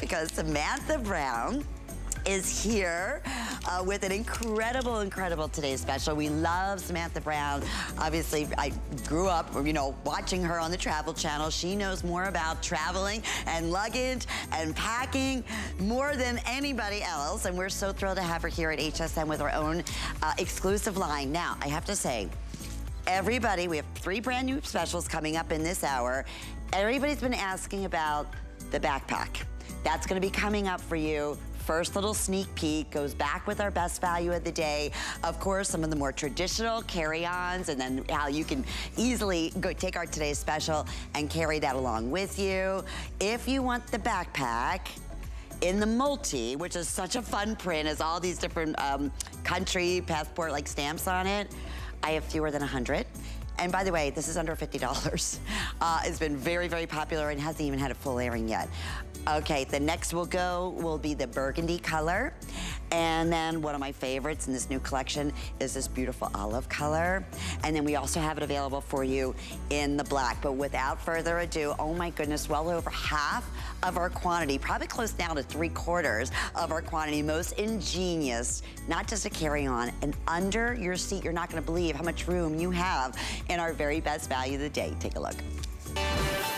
because Samantha Brown is here uh, with an incredible, incredible today's special. We love Samantha Brown. Obviously, I grew up, you know, watching her on the Travel Channel. She knows more about traveling and luggage and packing more than anybody else. And we're so thrilled to have her here at HSN with our own uh, exclusive line. Now, I have to say, everybody, we have three brand new specials coming up in this hour. Everybody's been asking about the backpack. That's gonna be coming up for you first little sneak peek goes back with our best value of the day. Of course, some of the more traditional carry-ons and then how you can easily go take our today's special and carry that along with you. If you want the backpack, in the multi, which is such a fun print, has all these different um, country passport like stamps on it. I have fewer than 100. And by the way, this is under $50. Uh, it's been very, very popular and hasn't even had a full airing yet. Okay, the next we'll go will be the burgundy color. And then one of my favorites in this new collection is this beautiful olive color. And then we also have it available for you in the black. But without further ado, oh my goodness, well over half of our quantity, probably close now to three quarters of our quantity, most ingenious, not just a carry-on, and under your seat, you're not gonna believe how much room you have in our very best value of the day. Take a look.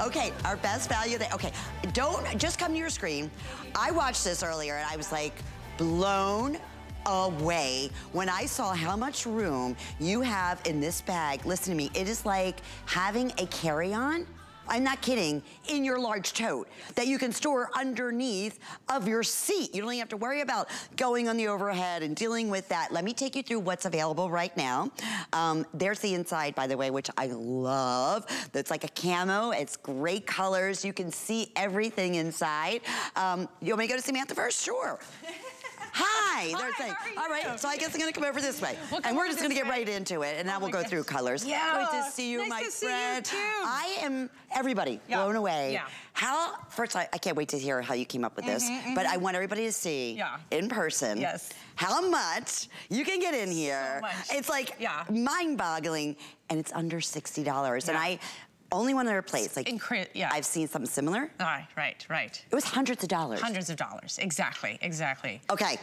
Okay, our best value. That, okay, don't just come to your screen. I watched this earlier and I was like blown away when I saw how much room you have in this bag. Listen to me, it is like having a carry-on I'm not kidding, in your large tote that you can store underneath of your seat. You don't even have to worry about going on the overhead and dealing with that. Let me take you through what's available right now. Um, there's the inside, by the way, which I love. It's like a camo. It's great colors. You can see everything inside. Um, you want me to go to Samantha first? Sure. Hi, they're Hi, saying. All right, so I guess I'm gonna come over this way. We'll and we're just gonna get right into it, and now oh we'll go goodness. through colors. Yeah. Great to see you, nice my friend. You. I am, everybody, yeah. blown away. Yeah. How, first, I, I, can't wait to hear how you came up with this, mm -hmm, but mm -hmm. I want everybody to see yeah. in person yes. how much you can get in here. So it's like yeah. mind-boggling, and it's under $60. Yeah. And I, only one other place. Like, Incre yeah. I've seen something similar. Right, right, right. It was hundreds of dollars. Hundreds of dollars, exactly, exactly. Okay,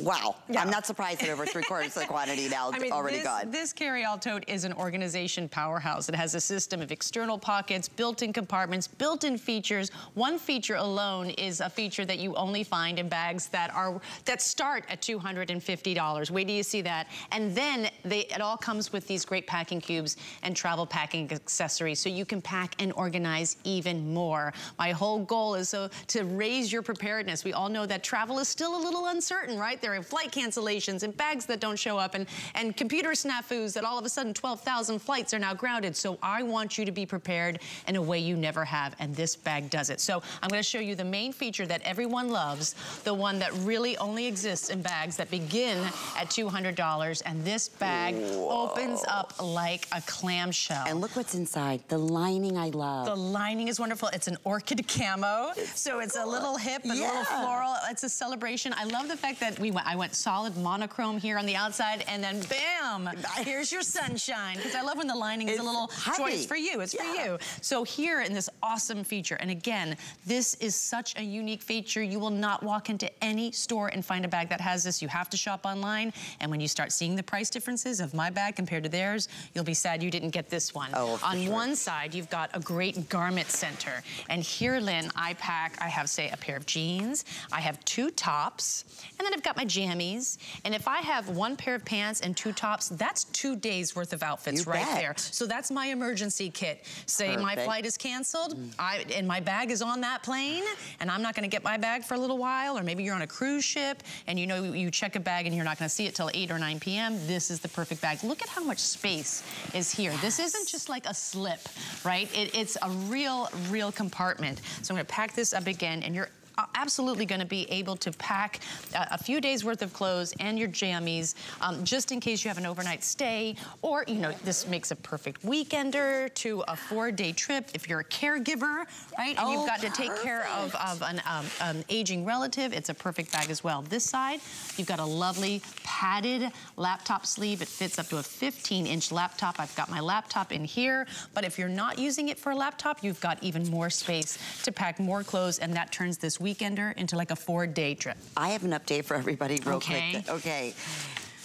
Wow, yeah. I'm not surprised that over three quarters of the quantity now I mean, already this, gone. This carry-all tote is an organization powerhouse. It has a system of external pockets, built-in compartments, built-in features. One feature alone is a feature that you only find in bags that are that start at $250. Wait till you see that. And then they, it all comes with these great packing cubes and travel packing accessories so you can pack and organize even more. My whole goal is so to raise your preparedness. We all know that travel is still a little uncertain, right? There are flight cancellations and bags that don't show up and, and computer snafus that all of a sudden 12,000 flights are now grounded. So I want you to be prepared in a way you never have, and this bag does it. So I'm gonna show you the main feature that everyone loves, the one that really only exists in bags that begin at $200, and this bag Whoa. opens up like a clamshell. And look what's inside, the lining I love. The lining is wonderful. It's an orchid camo, so it's a little hip and yeah. a little floral. It's a celebration. I love the fact that we went, I went solid monochrome here on the outside, and then bam, here's your sunshine. Because I love when the lining is a little heavy. choice for you. It's yeah. for you. So here in this awesome feature, and again, this is such a unique feature. You will not walk into any store and find a bag that has this. You have to shop online, and when you start seeing the price differences of my bag compared to theirs, you'll be sad you didn't get this one. Oh, on sure. one side, you've got a great garment center. And here, Lynn, I pack, I have, say, a pair of jeans, I have two tops, and then I've got my jammies. And if I have one pair of pants and two tops, that's two days worth of outfits you right bet. there. So that's my emergency kit. Say Perfect. my flight is canceled, mm. I, and my bag is on that plane, and I'm not gonna get my bag for a little while, or maybe you're on a cruise ship, and you know you check a bag and you're not gonna see it till 8 or 9 p.m., this is the perfect bag. Look at how much space is here. Yes. This isn't just like a slip, right? It, it's a real, real compartment. So I'm gonna pack this up again, and you're absolutely gonna be able to pack a, a few days worth of clothes and your jammies, um, just in case you have an overnight stay, or, you know, this makes a perfect weekender to a four-day trip if you're a caregiver, right? And oh, you've got perfect. to take care of, of an um, um, aging relative. It's a perfect bag as well. This side, you've got a lovely padded laptop sleeve. It fits up to a 15-inch laptop. I've got my laptop in here, but if you're not using it for a laptop, you've got even more space to pack more clothes, and that turns this weekender into like a four-day trip. I have an update for everybody real Okay. quick. Okay.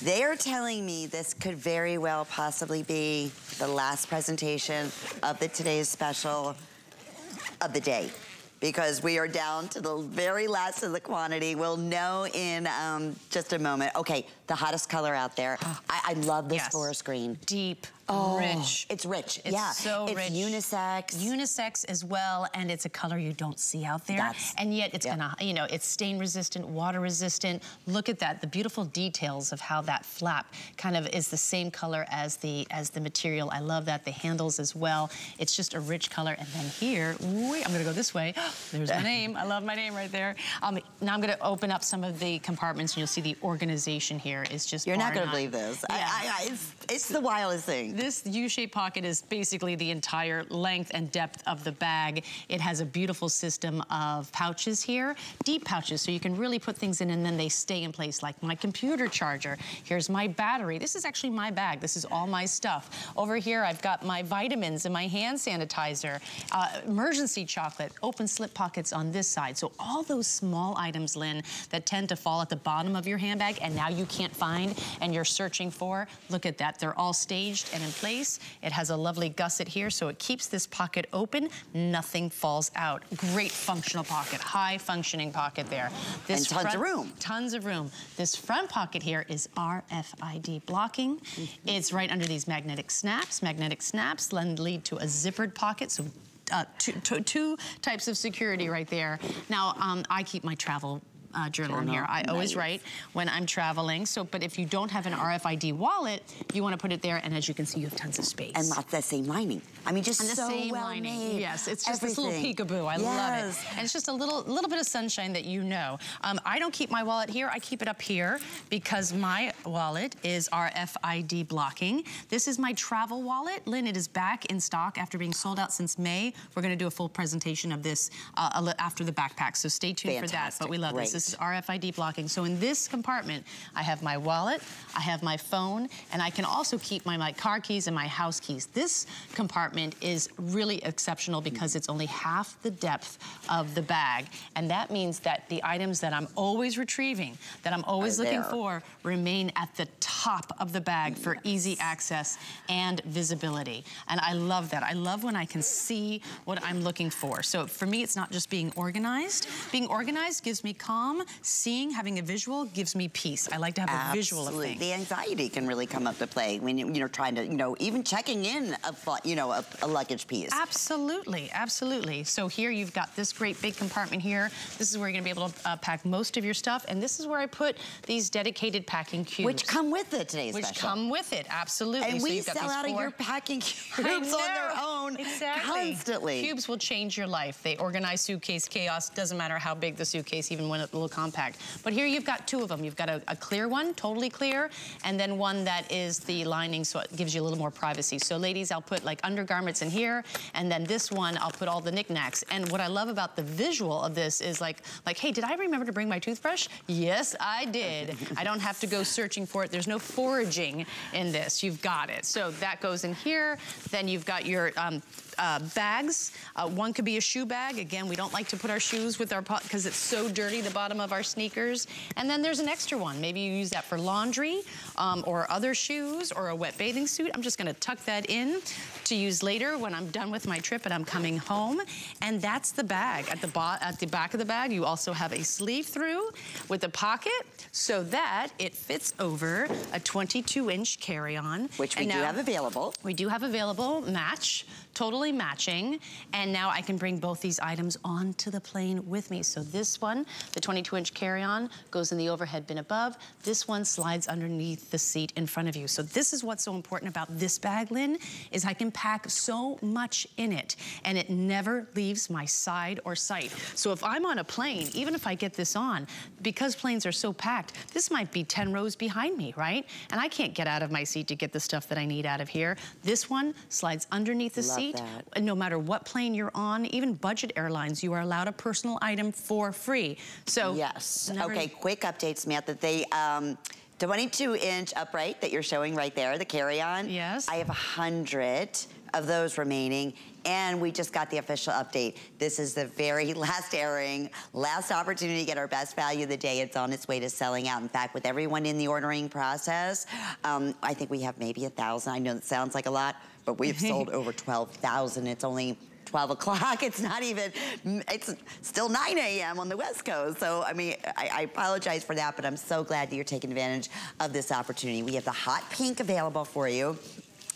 They are telling me this could very well possibly be the last presentation of the today's special of the day because we are down to the very last of the quantity. We'll know in um, just a moment. Okay, the hottest color out there. I, I love this Yes. forest green. Deep, Oh, rich. It's rich. It's yeah. so it's rich. unisex. Unisex as well, and it's a color you don't see out there. That's- and yet it's yeah. gonna, you know, it's stain resistant, water resistant. Look at that, the beautiful details of how that flap kind of is the same color as the as the material. I love that. The handles as well. It's just a rich color. And then here, wait, I'm gonna go this way. There's my name. I love my name right there. Um, now I'm gonna open up some of the compartments, and you'll see the organization here is just. You're not going to none. believe this. Yeah. I, I, I, it's, it's the wildest thing. This U-shaped pocket is basically the entire length and depth of the bag. It has a beautiful system of pouches here, deep pouches, so you can really put things in and then they stay in place, like my computer charger. Here's my battery. This is actually my bag. This is all my stuff. Over here, I've got my vitamins and my hand sanitizer, uh, emergency chocolate, open slip pockets on this side. So all those small items, Lynn, that tend to fall at the bottom of your handbag and now you can't find and you're searching for, look at that. They're all staged and in place. It has a lovely gusset here, so it keeps this pocket open. Nothing falls out. Great functional pocket, high functioning pocket there. And tons of room. Tons of room. This front pocket here is RFID blocking. Mm-hmm. It's right under these magnetic snaps. Magnetic snaps then lead to a zippered pocket, so uh, two, two, two types of security right there. Now, um, I keep my travel uh, journal, in here. I always write when I'm traveling. So, but if you don't have an RFID wallet, you want to put it there, and as you can see, you have tons of space. And lots that same lining. I mean, just And the so same well lining. made. Yes, it's just Everything. this little peekaboo. I love it. And it's just a little little bit of sunshine that you know. Um, I don't keep my wallet here. I keep it up here because my wallet is RFID blocking. This is my travel wallet. Lynn, it is back in stock after being sold out since May. We're going to do a full presentation of this uh, after the backpack, so stay tuned for that. Fantastic. But we love Great. this. This is RFID blocking. So in this compartment, I have my wallet, I have my phone, and I can also keep my, my car keys and my house keys. This compartment is really exceptional because it's only half the depth of the bag. And that means that the items that I'm always retrieving, that I'm always Are looking there. for, remain at the top of the bag for easy access and visibility. And I love that. I love when I can see what I'm looking for. So for me, it's not just being organized. Being organized gives me calm. Seeing, having a visual gives me peace. I like to have a visual of Absolutely. things. The anxiety can really come up to play when you, you're trying to, you know, even checking in a, you know, a, a luggage piece. Absolutely, absolutely. So here you've got this great big compartment here. This is where you're gonna be able to uh, pack most of your stuff. And this is where I put these dedicated packing cubes. Which come with it today's Which special. come with it, absolutely. and So we you've got sell these out of four- your packing cubes on their own exactly. constantly. Cubes will change your life. They organize suitcase chaos. Doesn't matter how big the suitcase, even when it's a little compact. But here you've got two of them. You've got a, a clear one, totally clear, and then one that is the lining, so it gives you a little more privacy. So ladies, I'll put like undergarments in here, and then this one, I'll put all the knickknacks. And what I love about the visual of this is like, like, hey, did I remember to bring my toothbrush? Yes, I did. I don't have to go searching for it. There's no foraging in this. You've got it. So that goes in here. Then you've got your um, uh, bags. Uh, one could be a shoe bag. Again, we don't like to put our shoes with our pot because it's so dirty, the bottom of our sneakers. And then there's an extra one. Maybe you use that for laundry um, or other shoes or a wet bathing suit. I'm just gonna tuck that in to use later when I'm done with my trip and I'm coming home. And that's the bag. At the, at the back of the bag, you also have a sleeve through with a pocket so that it fits over a 22 inch carry-on. Which we And do now- have available. we do have available match, totally matching. And now I can bring both these items onto the plane with me. So this one, the 22 inch carry-on, goes in the overhead bin above. This one slides underneath the seat in front of you. So this is what's so important about this bag, Lynn, is I can pack so much in it and it never leaves my side or sight. So if I'm on a plane, even if I get this on, because planes are so packed, this might be 10 rows behind me, right? And I can't get out of my seat to get the stuff that I need out of here. This one slides underneath the Love seat. That. No matter what plane you're on, even budget airlines, you are allowed a personal item for free. So Yes. Okay, quick update, Samantha. They, um, 22 inch upright that you're showing right there, the carry-on. Yes. I have a hundred of those remaining. And we just got the official update. This is the very last airing, last opportunity to get our best value of the day. It's on its way to selling out. In fact, with everyone in the ordering process, um, I think we have maybe a thousand. I know that sounds like a lot, but we've sold over 12,000. It's only 12 o'clock. It's not even, it's still 9 a.m. on the West Coast. So, I mean, I, I, apologize for that, but I'm so glad that you're taking advantage of this opportunity. We have the hot pink available for you.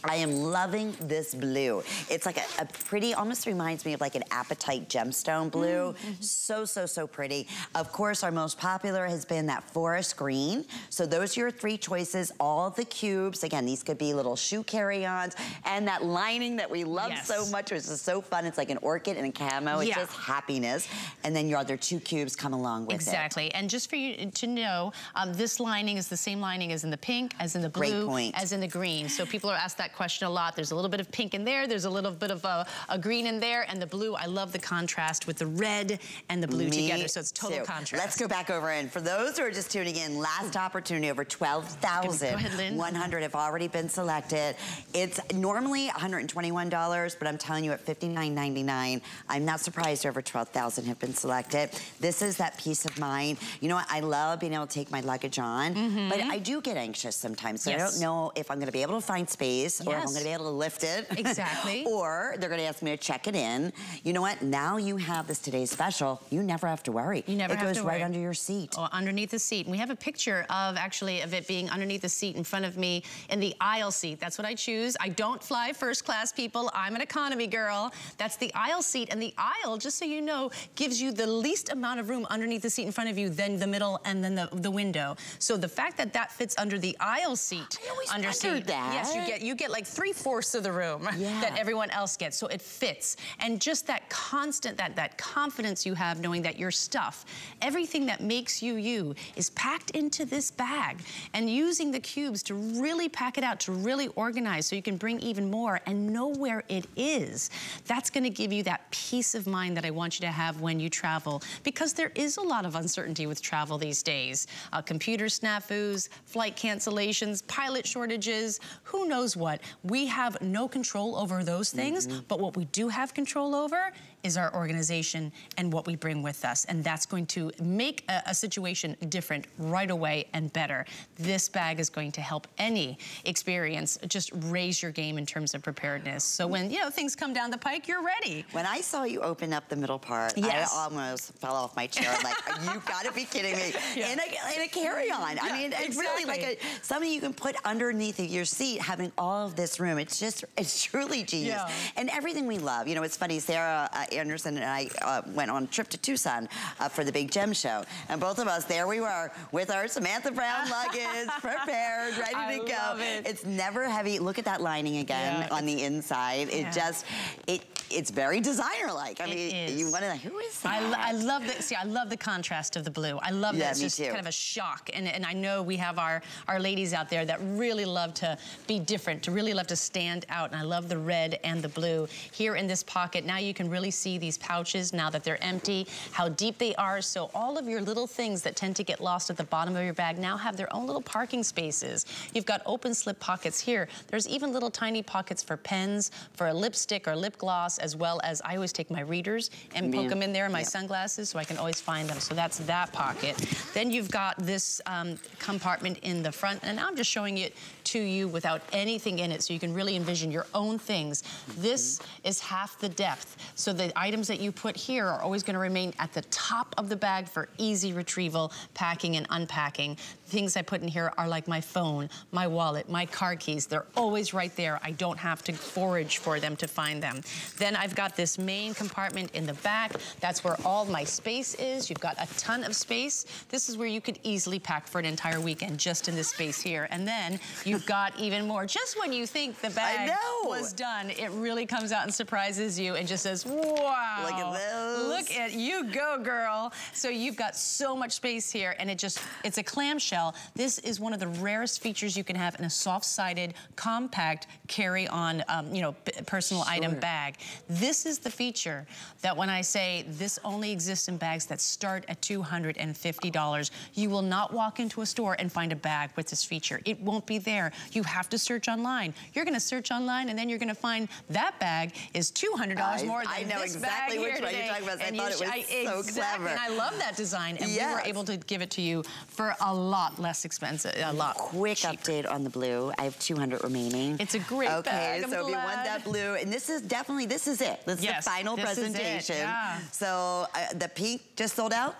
I am loving this blue. It's like a, a, pretty, almost reminds me of like an apatite gemstone blue. Mm -hmm. So, so, so pretty. Of course, our most popular has been that forest green. So those are your three choices. All the cubes, again, these could be little shoe carry-ons. And that lining that we love yes. so much, which is so fun. It's like an orchid and a camo. It's yeah. just happiness. And then your other two cubes come along with exactly. it. Exactly. And just for you to know, um, this lining is the same lining as in the pink, as in the blue, as in the green. So people are asked that question a lot. There's a little bit of pink in there. There's a little bit of a, a green in there. And the blue, I love the contrast with the red and the blue Me together. So it's total too. contrast. Let's go back over. And for those who are just tuning in, last opportunity, over 12,100 have already been selected. It's normally $121, but I'm telling you at $59.99, I'm not surprised over 12,000 have been selected. This is that peace of mind. You know what? I love being able to take my luggage on, mm -hmm. but I do get anxious sometimes. So yes. I don't know if I'm going to be able to find space yes. or if I'm going to be able to lift it. Exactly. or they're going to ask me to check it in. You know what? Now you have this today's special. You never have to worry. You never it have goes to right worry. under your seat. Or underneath the seat. And we have a picture of actually of it being underneath the seat in front of me in the aisle seat. That's what I choose. I don't fly first class people. I'm an economy girl. That's the aisle seat. And the aisle, just so you know, gives you the least amount of room underneath the seat in front of you than the middle and then the, the window. So the fact that that fits under the aisle seat, I under seat, that. yes, you get you get like three fourths of the room yeah. that everyone else gets. So it fits, and just that constant, that that confidence you have knowing that your stuff, everything that makes you you, is packed into this bag, and using the cubes to really pack it out, to really organize, so you can bring even more and know where it is. That's going to give you that peace of mind that I want you to have when you travel, because there is a lot of uncertainty with travel these days. Uh, computer snafus, flight cancellations, pilot shortages, who knows what. We have no control over those things, mm -hmm. but what we do have control over is our organization and what we bring with us. And that's going to make a, a, situation different right away and better. This bag is going to help any experience just raise your game in terms of preparedness. So when, you know, things come down the pike, you're ready. When I saw you open up the middle part, yes. I almost fell off my chair. Like, you've got to be kidding me. Yeah. In a, in a carry-on. Yeah, I mean, it's exactly. really like a, something you can put underneath of your seat, having all of this room. It's just, it's truly genius. Yeah. And everything we love. You know, it's funny, Sarah uh, Anderson and I uh, went on a trip to Tucson uh, for the Big Gem Show. And both of us, there we were with our Samantha Brown luggage, prepared, ready I to go. Love it. It's never heavy. Look at that lining again Yeah, on the inside. yeah. It just, it it's very designer-like. I It mean, is. you want to, who is I, that? lo- I love the see. I love the contrast of the blue. I love Yeah, that. It's me just too. kind of a shock, and and I know we have our our ladies out there that really love to be different, to really love to stand out. And I love the red and the blue here in this pocket. Now you can really see these pouches now that they're empty, how deep they are. So all of your little things that tend to get lost at the bottom of your bag now have their own little parking spaces. You've got open slip pockets here. There's even little tiny pockets for pens, for a lipstick or lip gloss, as well as I always take my readers and poke them in there in my sunglasses so I can always find them. So that's that pocket. Then you've got this um, compartment in the front, and I'm just showing it to you without anything in it so you can really envision your own things. This mm-hmm. is half the depth. So the items that you put here are always gonna remain at the top of the bag for easy retrieval, packing and unpacking. Things I put in here are like my phone, my wallet, my car keys. They're always right there. I don't have to forage for them to find them. Then I've got this main compartment in the back. That's where all my space is. You've got a ton of space. This is where you could easily pack for an entire weekend just in this space here. And then you've got even more. Just when you think the bag was done, it really comes out and surprises you and just says, wow. Look at this. Look at you go, girl. So you've got so much space here and it just, it's a clamshell. This is one of the rarest features you can have in a soft-sided, compact, carry-on, um, you know, personal sure. item bag. This is the feature that when I say this only exists in bags that start at $250, you will not walk into a store and find a bag with this feature. It won't be there. You have to search online. You're gonna search online and then you're gonna find that bag is $200 I, more than I know this exactly bag which one you're talking about. I thought it was I, so exactly. clever. And I love that design. And yes. we were able to give it to you for a lot less expensive, a lot Quick cheaper. update on the blue. I have 200 remaining. It's a great okay, bag. Okay, so if you want that blue, and this is definitely, this is it. This yes, is the final presentation. Yeah. So uh, the pink just sold out?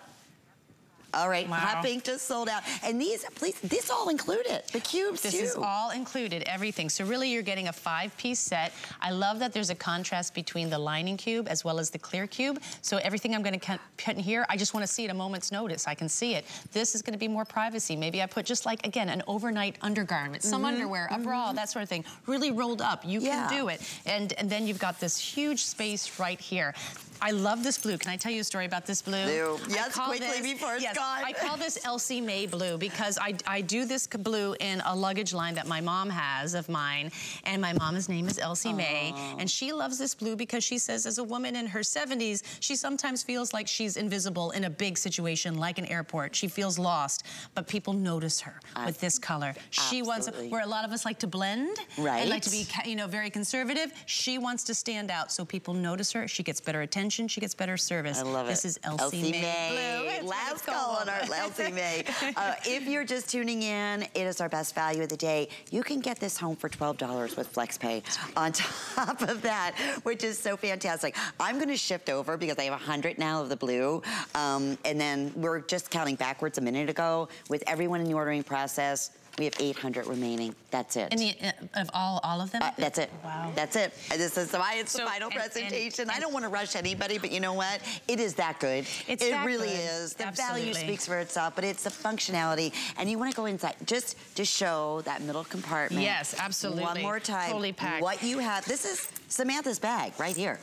All right, wow. hot pink just sold out. And these, please, this all included, the cubes this too. This is all included, everything. So really you're getting a five-piece set. I love that there's a contrast between the lining cube as well as the clear cube. So everything I'm gonna put in here, I just wanna see at a moment's notice. I can see it. This is gonna be more privacy. Maybe I put just like, again, an overnight undergarment, some mm -hmm. underwear, a bra, mm -hmm. that sort of thing. Really rolled up, you yeah. can do it. And, and then you've got this huge space right here. I love this blue. Can I tell you a story about this blue? blue. Yes, quickly this, before it's yes, gone. I call this Elsie May blue because I, I do this blue in a luggage line that my mom has of mine. And my mom's name is Elsie Aww. Mae. And she loves this blue because she says as a woman in her 70s, she sometimes feels like she's invisible in a big situation like an airport. She feels lost, but people notice her I, with this color. She wants, where a lot of us like to blend right. and like to be, you know, very conservative, she wants to stand out so people notice her. She gets better attention attention, she gets better service. I love this it. This is Elsie, Elsie Mae. Mae. Last call on our Elsie May. Uh, if you're just tuning in, it is our best value of the day. You can get this home for $12 with FlexPay on top of that, which is so fantastic. I'm gonna shift over because I have 100 now of the blue. Um, and then we're just counting backwards a minute ago with everyone in the ordering process. We have 800 remaining. That's it. And the, uh, of all, all of them? Uh, that's it. Wow. That's it. This is why it's so, the final and, presentation. And, and, I don't want to rush anybody, but you know what? It is that good. It's it that really good. is. The Absolutely. value speaks for itself, but it's the functionality. And you want to go inside just to show that middle compartment. Yes, absolutely. One more time. Totally packed. What you have. This is Samantha's bag right here.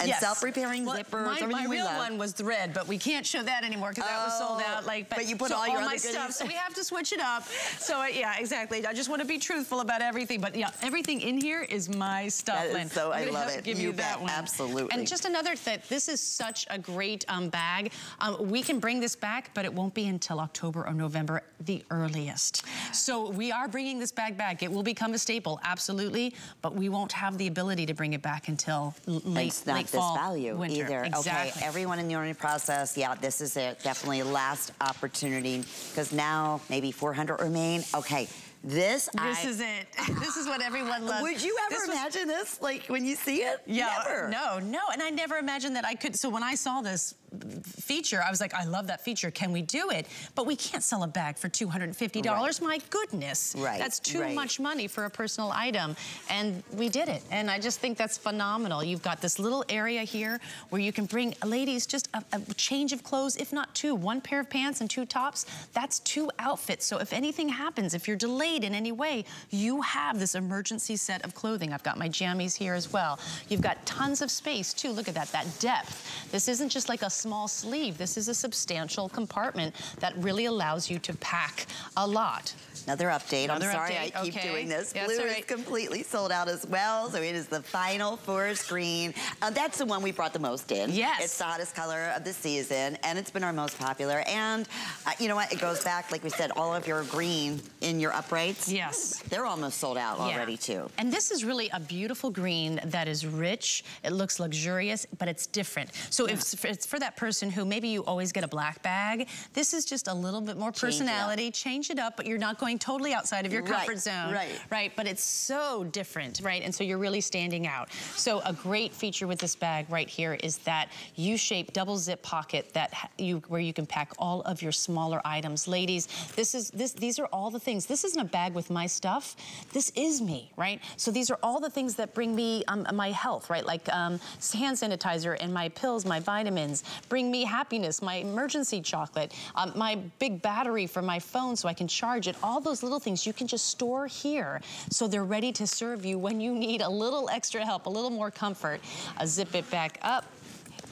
And yes. self-repairing well, zippers. My, my real one was the red, but we can't show that anymore because oh, that was sold out. Like, but, but you put so all your all other my stuff. So we have to switch it up. So uh, yeah, exactly. I just want to be truthful about everything. But yeah, everything in here is my stuff, Lynn. So I love it. Give you, you that one. Absolutely. And just another thing, this is such a great um, bag. Um, we can bring this back, but it won't be until October or November, the earliest. So we are bringing this bag back. It will become a staple, absolutely, but we won't have the ability to bring it back until late, it's not late this fall, value winter. either. Exactly. Okay, everyone in the ordering process, yeah, this is it. Definitely last opportunity because now maybe 400 remain. Okay, this, This I, is it. this is what everyone loves. Would you ever this imagine was, this, like, when you see it? Yeah, never. no, no. And I never imagined that I could. So when I saw this feature, I was like, I love that feature. Can we do it? But we can't sell a bag for $250. Right. My goodness. Right. That's too right. much money for a personal item. And we did it. And I just think that's phenomenal. You've got this little area here where you can bring ladies just a, a change of clothes, if not two. One pair of pants and two tops, that's two outfits. So if anything happens, if you're delayed in any way, you have this emergency set of clothing. I've got my jammies here as well. You've got tons of space too. Look at that, that depth. This isn't just like a small sleeve. This is a substantial compartment that really allows you to pack a lot. Another update. Another I'm sorry update. I keep okay. doing this. Blue right. is completely sold out as well. So it is the final forest green. Uh, that's the one we brought the most in. Yes. It's the hottest color of the season and it's been our most popular. And uh, you know what? It goes back, like we said, all of your green in your uprights. Yes. They're almost sold out yeah. already too. And this is really a beautiful green that is rich. It looks luxurious, but it's different. So yeah. if it's for that person who maybe you always get a black bag, this is just a little bit more personality. Change it up, Change it up but you're not going going totally outside of your comfort right, zone. Right. Right, but it's so different, right? And so you're really standing out. So a great feature with this bag right here is that U-shaped double zip pocket that you where you can pack all of your smaller items. Ladies, this is this these are all the things. This isn't a bag with my stuff. This is me, right? So these are all the things that bring me um, my health, right? Like um, hand sanitizer and my pills, my vitamins, bring me happiness, my emergency chocolate, um, my big battery for my phone so I can charge it. All those little things you can just store here so they're ready to serve you when you need a little extra help, a little more comfort. Uh, zip it back up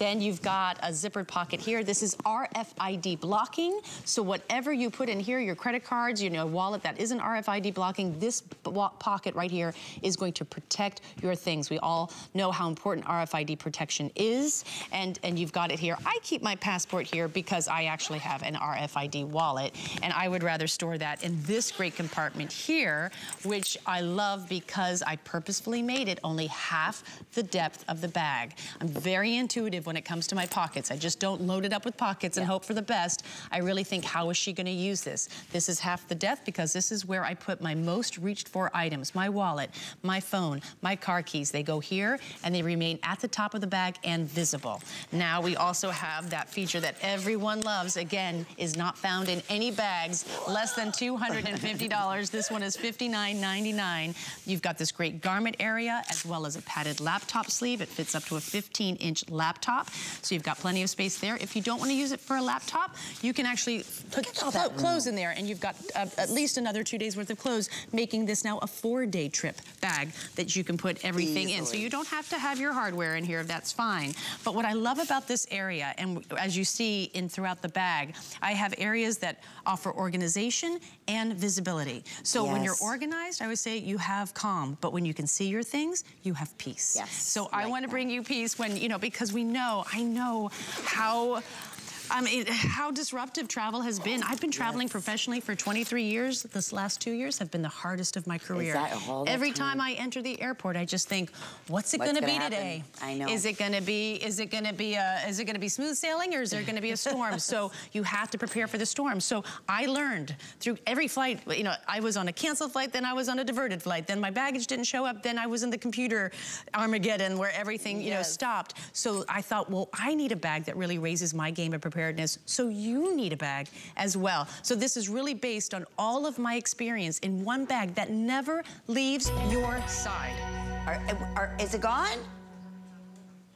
then you've got a zippered pocket here. This is RFID blocking. So whatever you put in here, your credit cards, you know, wallet that isn't RFID blocking, this pocket right here is going to protect your things. We all know how important RFID protection is. And, and you've got it here. I keep my passport here because I actually have an RFID wallet. And I would rather store that in this great compartment here, which I love because I purposefully made it only half the depth of the bag. I'm very intuitive when it comes to my pockets. I just don't load it up with pockets and hope for the best. I really think, how is she gonna use this? This is half the depth because this is where I put my most reached for items, my wallet, my phone, my car keys. They go here and they remain at the top of the bag and visible. Now we also have that feature that everyone loves, again, is not found in any bags less than $250. this one is $59.99. You've got this great garment area as well as a padded laptop sleeve. It fits up to a 15 inch laptop laptop. So you've got plenty of space there. If you don't want to use it for a laptop, you can actually put clothes in there and you've got uh, at least another two days worth of clothes, making this now a four day trip bag that you can put everything Easily. in. So you don't have to have your hardware in here, that's fine. But what I love about this area, and as you see in throughout the bag, I have areas that offer organization and visibility. So yes. when you're organized, I would say you have calm, but when you can see your things, you have peace. Yes. So like I want to bring you peace when, you know, because we know, I know how I mean, how disruptive travel has been. I've been traveling yes. professionally for 23 years. This last two years have been the hardest of my career. Every time? time? I enter the airport, I just think, what's it going to be happen? today? I know. Is it going to be? Is it going to be? A, is it going to be smooth sailing, or is there going to be a storm? so you have to prepare for the storm. So I learned through every flight. You know, I was on a canceled flight, then I was on a diverted flight, then my baggage didn't show up, then I was in the computer Armageddon where everything you yes. know stopped. So I thought, well, I need a bag that really raises my game of preparedness preparedness, so you need a bag as well. So this is really based on all of my experience in one bag that never leaves your side. Are, are, is it gone?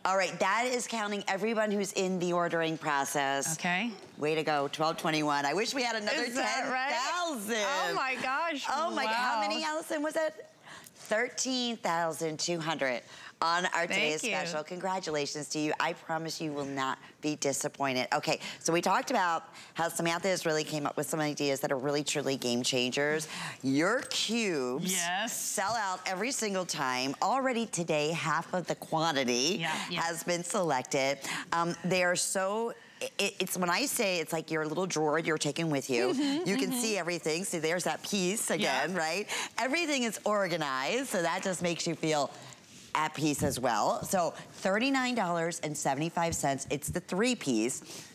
All right, that is counting everyone who's in the ordering process. Okay. Way to go, 1221. I wish we had another 10,000. Right? Oh my gosh. Oh my, wow. how many, Allison, was it? 13,200 on our today's special. Congratulations to you. I promise you will not be disappointed. Okay, so we talked about how Samantha has really came up with some ideas that are really truly game changers. Your cubes yes. sell out every single time. Already today, half of the quantity yeah, yeah. has been selected. Um, they are so it, it's when I say it's like your little drawer you're taking with you. Mm -hmm, you can mm -hmm. see everything. See, there's that piece again, yeah. right? Everything is organized, so that just makes you feel at piece as well. So $39.75, it's the three piece.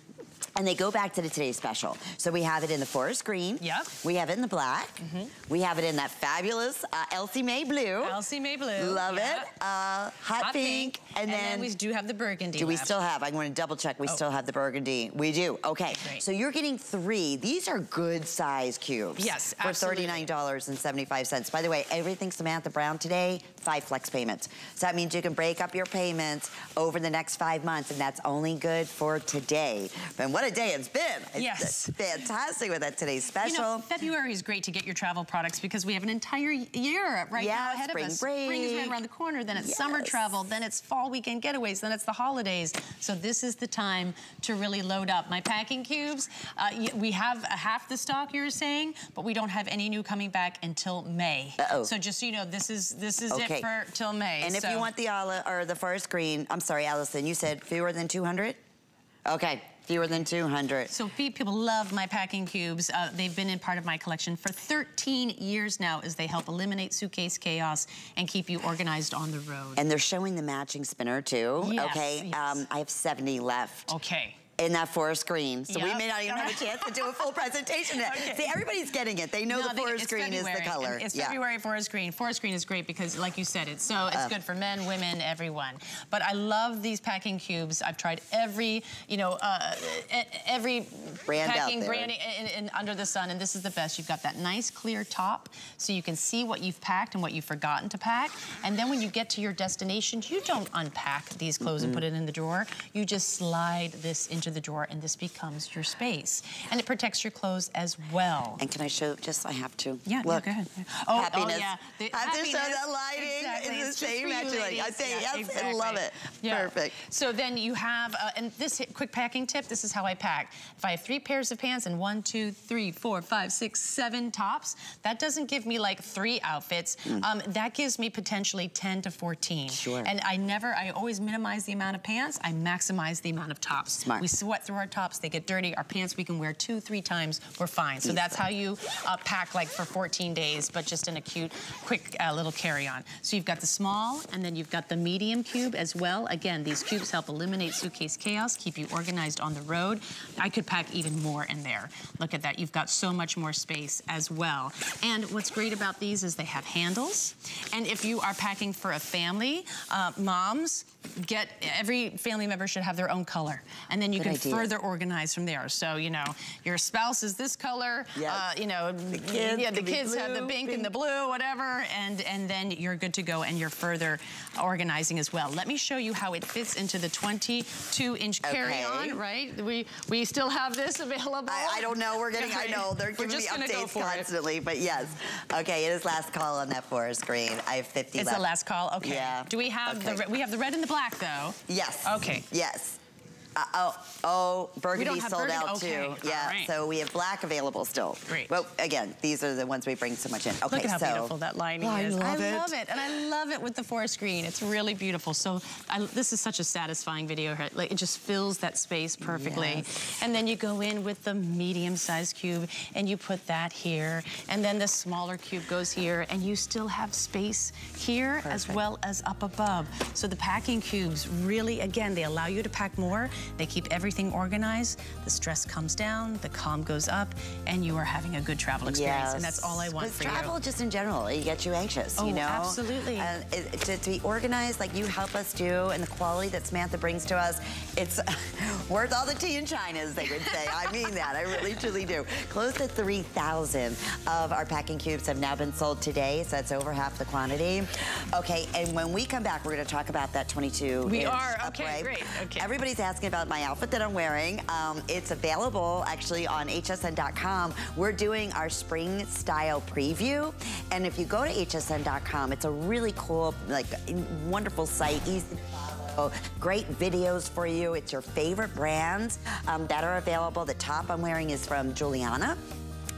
And they go back to the Today Special. So we have it in the forest green. Yep. We have it in the black. Mm -hmm. We have it in that fabulous uh, Elsie Mae blue. Elsie Mae blue. Love yep. it. Uh, hot, hot pink. pink. And, and then, then, we do have the burgundy Do we left. still have? I'm going to double check. We oh. still have the burgundy. We do. Okay. Great. So you're getting three. These are good size cubes. Yes, For $39.75. By the way, everything Samantha Brown today, five flex payments. So that means you can break up your payments over the next five months, and that's only good for today. But what a day it's been. Yes. It's fantastic with that today's special. You know, February is great to get your travel products because we have an entire year right yeah, now ahead of us. Break. Spring is right around the corner, then it's yes. summer travel, then it's fall weekend getaways, then it's the holidays. So this is the time to really load up. My packing cubes, uh, we have half the stock you're saying, but we don't have any new coming back until May. Uh -oh. So just so you know, this is this is okay. it for till May. And so. if you want the olive or the forest green, I'm sorry, Allison, you said fewer than 200? Okay, fewer than 200. So people love my packing cubes. Uh, they've been in part of my collection for 13 years now as they help eliminate suitcase chaos and keep you organized on the road. And they're showing the matching spinner too, yes, okay? Yes. Um, I have 70 left. Okay. In that forest green. So yep. we may not even have a chance to do a full presentation. Okay. See, everybody's getting it. They know no, the forest green February. is the color. It's yeah. February forest green. Forest green is great because, like you said, it's so it's uh, good for men, women, everyone. But I love these packing cubes. I've tried every, you know, uh, every brand packing brand in, in, under the sun, and this is the best. You've got that nice clear top, so you can see what you've packed and what you've forgotten to pack. And then when you get to your destination, you don't unpack these clothes mm -hmm. and put it in the drawer. You just slide this into the drawer, and this becomes your space. And it protects your clothes as well. And can I show, just I have to. Yeah, Look. go ahead. Oh, happiness. Oh, yeah. The I have to show that lighting. Exactly. It's, the same actually. I say, yeah, yes, exactly. I love it. Yeah. Perfect. So then you have, uh, and this quick packing tip, this is how I pack. If I have three pairs of pants and one, two, three, four, five, six, seven tops, that doesn't give me like three outfits. Mm. Um, that gives me potentially 10 to 14. Sure. And I never, I always minimize the amount of pants. I maximize the amount of tops. Smart. We sweat through our tops, they get dirty. Our pants we can wear two, three times, we're fine. So that's how you uh, pack like for 14 days, but just in a cute, quick uh, little carry-on. So you've got the small, and then you've got the medium cube as well. Again, these cubes help eliminate suitcase chaos, keep you organized on the road. I could pack even more in there. Look at that, you've got so much more space as well. And what's great about these is they have handles. And if you are packing for a family, uh, moms, get every family member should have their own color. And then you Good can idea. further organize from there. So you know your spouse is this color yes. uh, you know the kids, yeah the kids blue, have the pink, pink, and the blue whatever and and then you're good to go and you're further organizing as well. Let me show you how it fits into the 22 inch carry-on right? We we still have this available. I, I don't know. We're getting I know. They're giving me updates constantly it. but yes. Okay it is last call on that forest green I have 50 it's left. the last call? Okay. Yeah. Do we have okay. the we have the red and the black though. Yes. Okay. Yes. Uh, oh, oh, burgundy sold burgundy. out okay. too. Yeah, right. so we have black available still. Great. Well, again, these are the ones we bring so much in. Okay, Look at how so, beautiful that lining oh, is. I love I it. love it, and I love it with the forest green. It's really beautiful. So I, this is such a satisfying video. Like it just fills that space perfectly. Yes. And then you go in with the medium-sized cube, and you put that here, and then the smaller cube goes here, and you still have space here Perfect. as well as up above. So the packing cubes really, again, they allow you to pack more. They keep everything organized, the stress comes down, the calm goes up, and you are having a good travel experience. Yes. And that's all I want for travel, you. travel just in general, it gets you anxious, oh, you know? absolutely. Uh, and it, to, to, be organized like you help us do and the quality that Samantha brings to us, it's worth all the tea in China, as they would say. I mean that, I really truly do. Close to 3,000 of our packing cubes have now been sold today, so that's over half the quantity. Okay, and when we come back, we're gonna talk about that 22 We are, okay, upright. great, okay. Everybody's asking about my outfit that I'm wearing. Um, it's available actually on hsn.com. We're doing our spring style preview. And if you go to hsn.com, it's a really cool, like wonderful site, easy to follow. Great videos for you. It's your favorite brands um, that are available. The top I'm wearing is from Giuliana.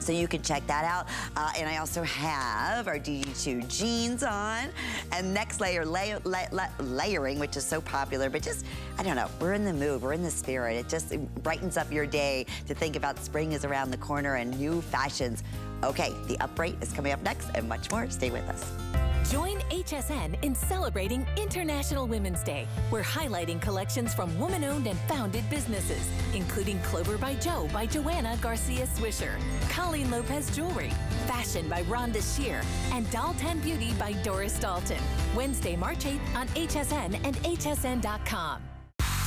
So you can check that out. Uh, and I also have our DG2 jeans on. And next layer, lay, lay, lay, layering, which is so popular, but just, I don't know, we're in the mood, we're in the spirit. It just brightens up your day to think about spring is around the corner and new fashions. Okay, the upright is coming up next and much more. Stay with us. Join HSN in celebrating International Women's Day. We're highlighting collections from woman-owned and founded businesses, including Clover by Joe by Joanna Garcia Swisher, Colleen Lopez Jewelry, Fashion by Rhonda Shear, and Dalton Beauty by Doris Dalton. Wednesday, March 8th on HSN and hsn.com.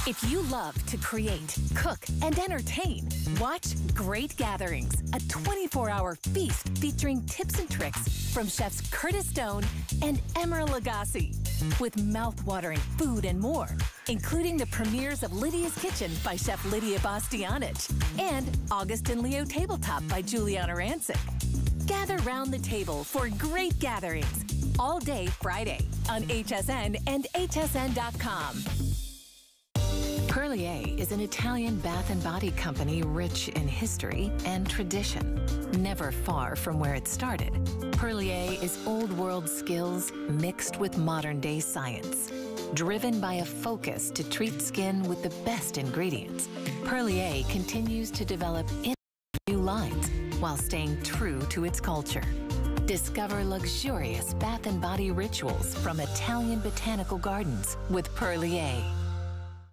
If you love to create, cook, and entertain, watch Great Gatherings, a 24 hour feast featuring tips and tricks from chefs Curtis Stone and Emeril Lagasse. With mouth-watering food and more, including the premieres of Lidia's Kitchen by Chef Lidia Bastianich and August and Leo Tabletop by Giuliana Rancic. Gather round the table for Great Gatherings all day Friday on HSN and hsn.com. Perlier is an Italian bath and body company rich in history and tradition. Never far from where it started, Perlier is old world skills mixed with modern day science. Driven by a focus to treat skin with the best ingredients, Perlier continues to develop new lines while staying true to its culture. Discover luxurious bath and body rituals from Italian botanical gardens with Perlier.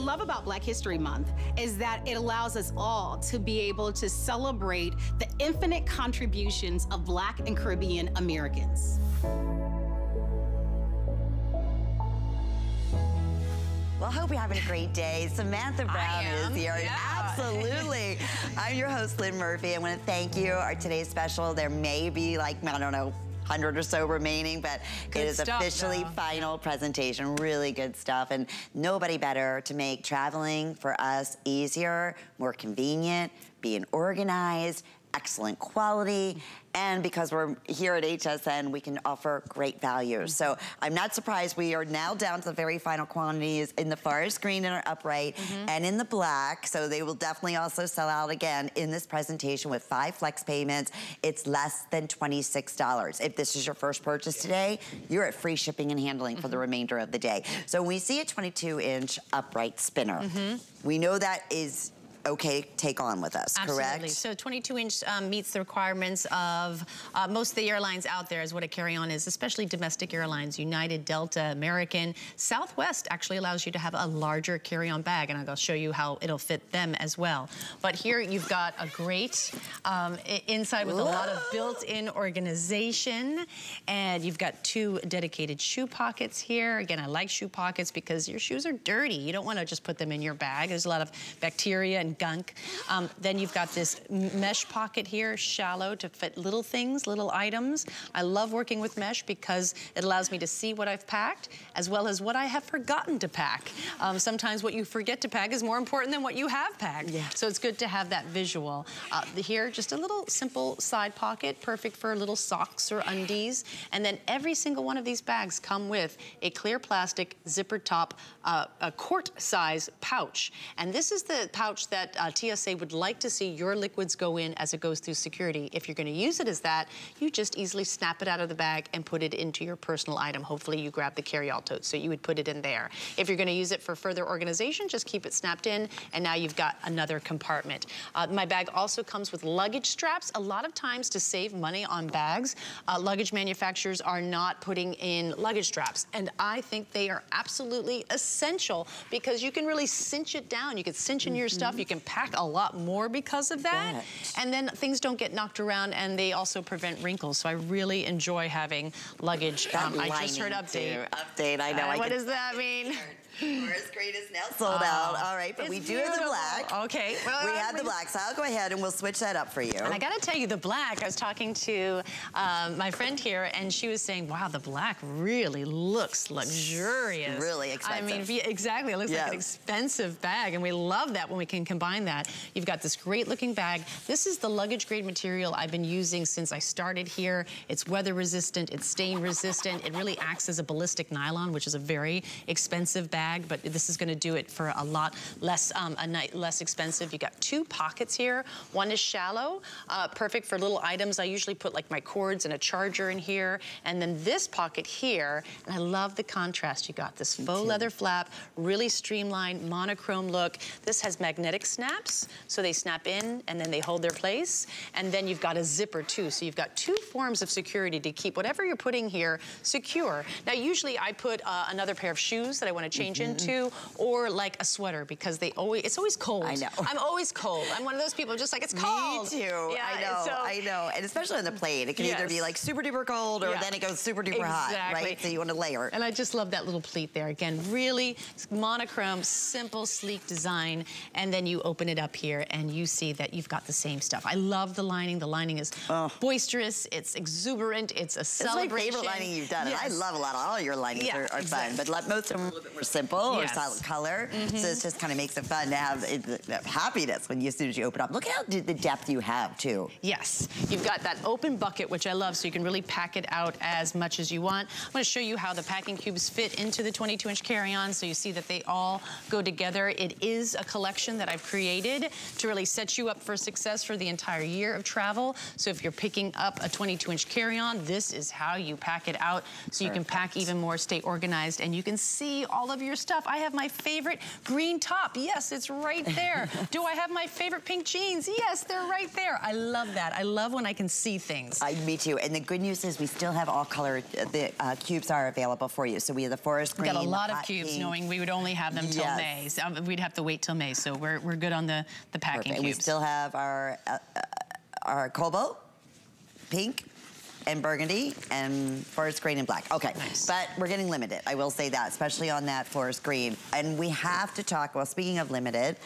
Love about Black History Month is that it allows us all to be able to celebrate the infinite contributions of Black and Caribbean Americans. Well, I hope you're having a great day. Samantha Brown is here. yeah. Absolutely. I'm your host, Lynn Murphy. I want to thank you. Our today's special, there may be like, I don't know, 100 or so remaining, but Good it is stuff, officially though. final presentation. Really good stuff. And nobody better to make traveling for us easier, more convenient, being organized, excellent quality, and because we're here at HSN, we can offer great value. So mm-hmm. I'm not surprised we are now down to the very final quantities in the forest green and our upright mm-hmm. and in the black. So they will definitely also sell out again in this presentation with five flex payments. It's less than $26. If this is your first purchase today, you're at free shipping and handling for the mm-hmm. remainder of the day. So we see a 22 inch upright spinner, we know that is okay to take on with us, Absolutely. correct? So 22 inch um, meets the requirements of uh, most of the airlines out there is what a carry-on is, especially domestic airlines, United, Delta, American. Southwest actually allows you to have a larger carry-on bag, and I'll show you how it'll fit them as well. But here you've got a great um, inside with a lot of built-in organization, and you've got two dedicated shoe pockets here. Again, I like shoe pockets because your shoes are dirty. You don't want to just put them in your bag. There's a lot of bacteria and gunk. Um, then you've got this mesh pocket here, shallow to fit little things, little items. I love working with mesh because it allows me to see what I've packed as well as what I have forgotten to pack. Um, sometimes what you forget to pack is more important than what you have packed. Yeah. So it's good to have that visual. Uh, here, just a little simple side pocket, perfect for little socks or undies. And then every single one of these bags come with a clear plastic zipper top, uh, a quart size pouch. And this is the pouch that uh, TSA would like to see your liquids go in as it goes through security. If you're gonna use it as that, you just easily snap it out of the bag and put it into your personal item. Hopefully you grab the carry-all tote, so you would put it in there. If you're gonna use it for further organization, just keep it snapped in, and now you've got another compartment. Uh, my bag also comes with luggage straps. A lot of times to save money on bags, uh, luggage manufacturers are not putting in luggage straps, and I think they are absolutely essential because you can really cinch it down. You can cinch in your stuff. You can pack a lot more because of that, and then things don't get knocked around, and they also prevent wrinkles. So I really enjoy having luggage. Um, I just heard update. too. Update, I know. Uh, I what does that mean? Forest Green is now sold out. All right, but we do have the black. Okay. Well, we have the black, so I'll go ahead and we'll switch that up for you. And I gotta tell you, the black, I was talking to um, my friend here, and she was saying, wow, the black really looks luxurious. Really expensive. I mean, exactly. It looks like an expensive bag, and we love that when we can combine that. You've got this great looking bag. This is the luggage grade material I've been using since I started here. It's weather resistant, it's stain resistant. It really acts as a ballistic nylon, which is a very expensive bag, but this is gonna do it for a lot less, um, a night less expensive. You got two pockets here. One is shallow, uh, perfect for little items. I usually put like my cords and a charger in here. And then this pocket here, and I love the contrast. You got this faux leather flap, really streamlined, monochrome look. This has magnetic snaps, so they snap in and then they hold their place. And then you've got a zipper too, so you've got two forms of security to keep whatever you're putting here secure. Now, usually I put uh, another pair of shoes that I want to change mm-hmm. into, or like a sweater because they always, it's always cold. I know. I'm always cold. I'm one of those people just like, it's cold. Me too. Yeah, I know. so- I know. And especially on the plane, it can either be like super duper cold or Yeah. then it goes super duper hot, Exactly. right? So you want to layer. And I just love that little pleat there. Again, really monochrome, simple, sleek design. And then you open it up here and you see that you've got the same stuff. I love the lining. The lining is oh. boisterous. It's exuberant. It's a celebration. It's my favorite lining you've done, and I love a lot of all your linings Yeah, are, are fun, but most of them are a little bit more simple Yes. or solid color. So mm-hmm. this just kind of makes it fun to have it, happiness when you, as soon as you open up. Look at how the depth you have too. Yes, you've got that open bucket, which I love, so you can really pack it out as much as you want. I'm gonna show you how the packing cubes fit into the 22-inch carry-on, so you see that they all go together. It is a collection that I've created to really set you up for success for the entire year of travel. So if you're picking up a 22-inch carry-on, this is how you pack it out, so you can pack even more, stay organized, and you can see all of your stuff. I have my favorite green top. Yes, it's right there. Do I have my favorite pink jeans? Yes, they're right there. I love that. I love when I can see things. I, me too. And the good news is we still have all color. The uh, cubes are available for you. So we have the forest green. got a lot of cubes, pink. knowing we would only have them till Yes. May. So, um, we'd have to wait till May, so we're, we're good on the, the packing Perfect. And we still have our uh, uh, our cobalt, pink, and burgundy, and forest green and black. Okay, Nice. but we're getting limited. I will say that, especially on that forest green. And we have to talk. Well, speaking of limited,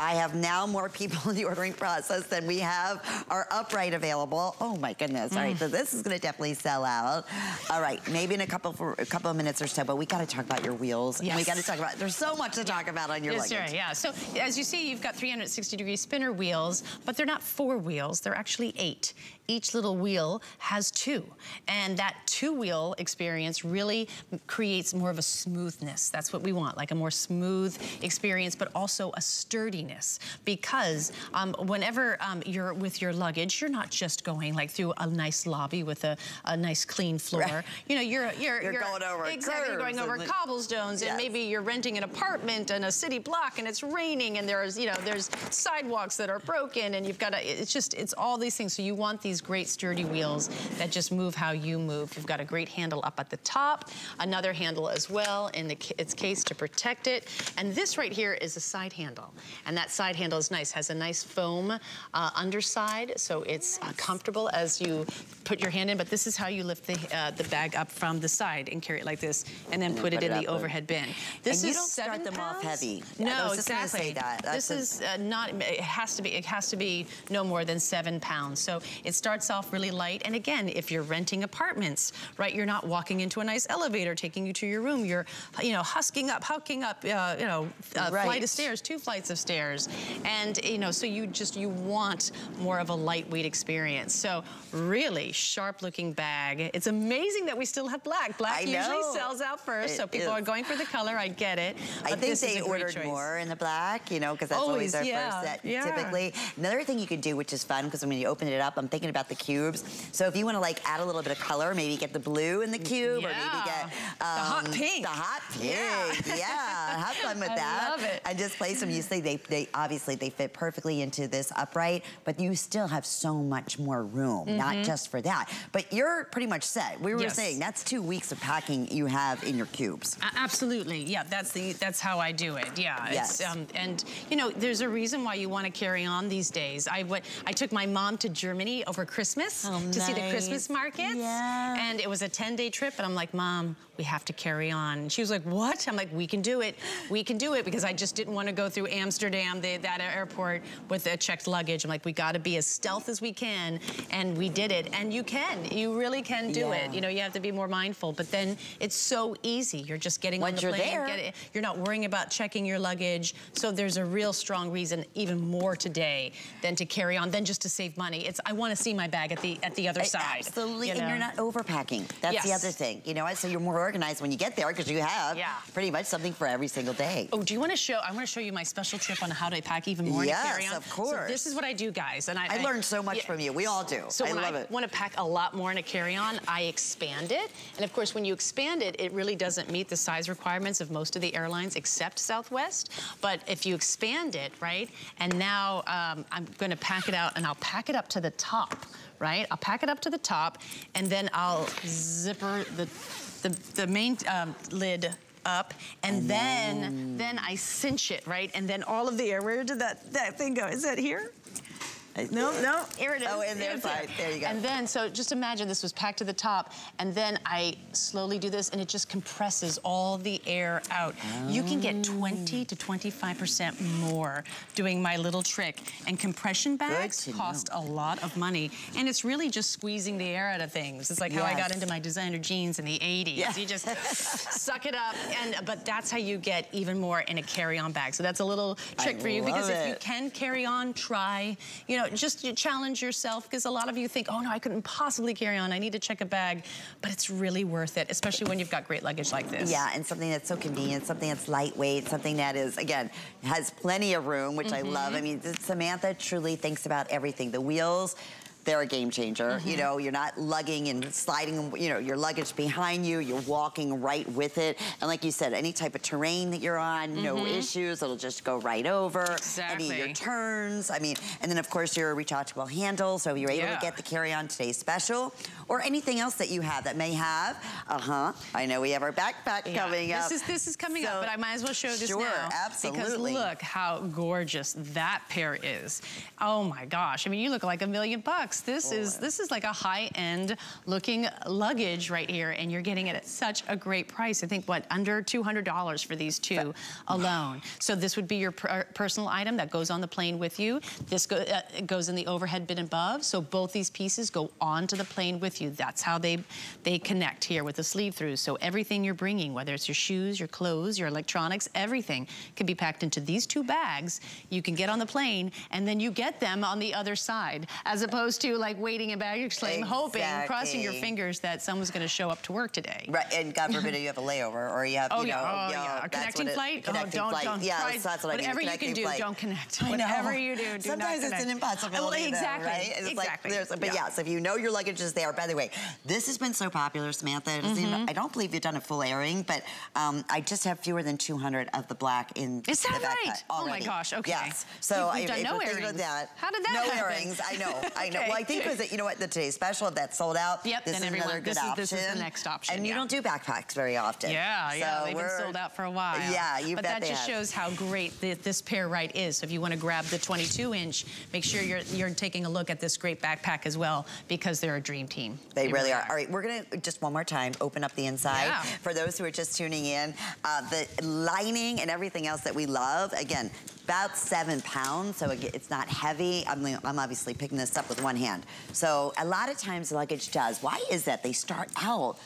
I have now more people in the ordering process than we have our upright available. Oh my goodness! All right, Mm. so this is going to definitely sell out. All right, maybe in a couple for a couple of minutes or so, but we got to talk about your wheels. And we got to talk about. There's so much to talk about on your Yes, luggage. sir, yeah. So as you see, you've got 360 degree spinner wheels, but they're not four wheels, they're actually eight. Each little wheel has two. And that two wheel experience really creates more of a smoothness. That's what we want, like a more smooth experience, but also a sturdiness. Because um, whenever um, you're with your luggage, you're not just going like through a nice lobby with a, a nice clean floor. Right. You know, you're, you're, You're going over exactly, you're going over and cobblestones and maybe you're renting an apartment in a city block and it's raining and there's, you know, there's sidewalks that are broken and you've got to, it's just, it's all these things. So you want these great sturdy wheels that just move how you move. You've got a great handle up at the top, another handle as well in the, its case to protect it. And this right here is a side handle. And that side handle is nice, has a nice foam uh, underside. So it's uh, comfortable as you put your hand in, but this is how you lift the, uh, the bag up from the side and carry it like this and then And then put it put in it the up. overhead bin. This And you is don't start them off pounds? heavy. I No, exactly. that. This a- is uh, not. It has to be. It has to be no more than seven pounds. So it starts off really light. And again, if you're renting apartments, right, you're not walking into a nice elevator taking you to your room. You're, you know, husking up, hucking up, uh, you know, a flight of stairs, two flights of stairs, and you know, so you just you want more of a lightweight experience. So really sharp-looking bag. It's amazing that we still have black. Black usually sells out first, so people is. are going for the color. I get it. I think they ordered choice. more in the black, you know, because that's always, Always, our yeah, first set yeah. typically. Another thing you can do, which is fun, because when you open it up, I'm thinking about the cubes. So if you want to like add a little bit of color, maybe get the blue in the cube, or maybe Yeah. get The hot um, pink. The hot pink, Yeah. yeah. Have fun with that. I that. love it. And just place them. You see, they, they obviously they fit perfectly into this upright, but you still have so much more room, not just for that. But you're pretty much set. We were Mm-hmm. Yes. saying that's two weeks of packing you have in your cubes. A- Absolutely, yeah. That's the that's how I do it. Yeah. Yes. It's, um, and you know, there's a reason why you want to carry on these days. I went. I took my mom to Germany over Christmas Oh, to see the. Christmas markets. Yeah. And it was a 10-day trip, and I'm like, Mom, we have to carry on. And she was like, What? I'm like, We can do it. We can do it because I just didn't want to go through Amsterdam, the, that airport with a checked luggage. I'm like, we got to be as stealth as we can, and we did it. And you can. You really can do Yeah. it. You know, you have to be more mindful. But then it's so easy. You're just getting on Once the you're plane. there. Get it, you're not worrying about checking your luggage. So there's a real strong reason, even more today, than to carry on, than just to save money. It's I want to see my bag at the at the other I- side. Absolutely, you and know? you're not overpacking. That's the other thing. You know? So you're more organized when you get there because you have Yeah. pretty much something for every single day. Oh, do you want to show? I want to show you my special tip on how to pack even more Yes, to carry on. of So course. this is what I do, guys, and I, I learned so much yeah. from you. We all do. So I when I want to pack a lot more in a carry-on, I expand it. And of course, when you expand it, it really doesn't meet the size requirements of most of the airlines except Southwest. But if you expand it, right, and now um, I'm going to pack it out, and I'll pack it up to the top, right? I'll pack it up to the top, and then I'll zipper the the, the main um, lid up, and, then then I cinch it, right? And then all of the air. Where did that that thing go? Is that here? No, no, here it oh, is. Oh, in there, It's. There you go. And then, so just imagine this was packed to the top, and then I slowly do this, and it just compresses all the air out. You can get 20 to 25% more doing my little trick. And compression bags to know. cost a lot of money, and it's really just squeezing the air out of things. It's like how I got into my designer jeans in the 80s. Yeah. You just suck it up, and but that's how you get even more in a carry-on bag. So that's a little trick for you because love if you can carry on, try. You know, just you challenge yourself because a lot of you think, oh no, I couldn't possibly carry on. I need to check a bag, but it's really worth it, especially when you've got great luggage like this. Yeah, and something that's so convenient, something that's lightweight, something that is, again, has plenty of room, which I love. I Mm-hmm. mean, Samantha truly thinks about everything. The wheels, they're a game changer. Mm-hmm. You know, you're not lugging and sliding, you know, your luggage behind you. You're walking right with it. And like you said, any type of terrain that you're on, no issues. It'll just go right over. Any of your Mm-hmm. Turns. I mean, and then of course your retractable handle. So you're able Yeah. to get the carry-on today special or anything else that you have that may have. Uh-huh. I know we have our backpack Yeah. coming up. This is this is coming So- up, but I might as well show this Sure, now. absolutely. Because look how gorgeous that pair is. Oh my gosh! I mean, you look like a million bucks. This is this is like a high-end looking luggage right here, and you're getting it at such a great price. I think what under two hundred dollars for these two alone. So this would be your per personal item that goes on the plane with you. This go, uh, goes in the overhead bin above. So both these pieces go onto the plane with you. That's how they they connect here with the sleeve throughs. So everything you're bringing, whether it's your shoes, your clothes, your electronics, everything can be packed into these two bags. You can get on the plane and then you get them on the other side, as opposed to like waiting in baggage claim, hoping, crossing your fingers that someone's going to show up to work today. Right, and God forbid you have a layover or you have, Oh you yeah, know, oh you know, yeah. A connecting it- flight? Connecting oh, don't, flight. don't. Yeah, try- that's what Whatever I mean. you can do, flight. don't connect. I know. Whatever you do, do Sometimes it's an impossibility, Well, though, exactly. right? It's exactly. Like, there's- but yeah. so if you know your luggage is there, by the way, this has been so popular, Samantha. Mm-hmm. even- I don't believe you've done a full airing, but um, I just have fewer than 200 of the black in Is that right? Oh my gosh, okay. Yes. So you've done no earrings. that. How did that No happen? earrings. I know. I know. Okay. Well, I think because you know what, the today's special that sold out. Yep, This then is everyone- another good this is- option. this is the next option, And you don't do backpacks very often. Yeah, yeah, So they've been we're- sold out for a while. Yeah, you But that they just have. shows how great th this pair right is. So if you want to grab the 22 inch, make sure you're you're taking a look at this great backpack as well because they're a dream team. They, really are. All right, we're gonna just one more time open up the inside Yeah. for those who are just tuning in. Uh, the lining and everything else that we love. Again, about seven pounds, so it's not heavy. I'm, I'm obviously picking this up with one hand. So a lot of times luggage does. Why is that? They start out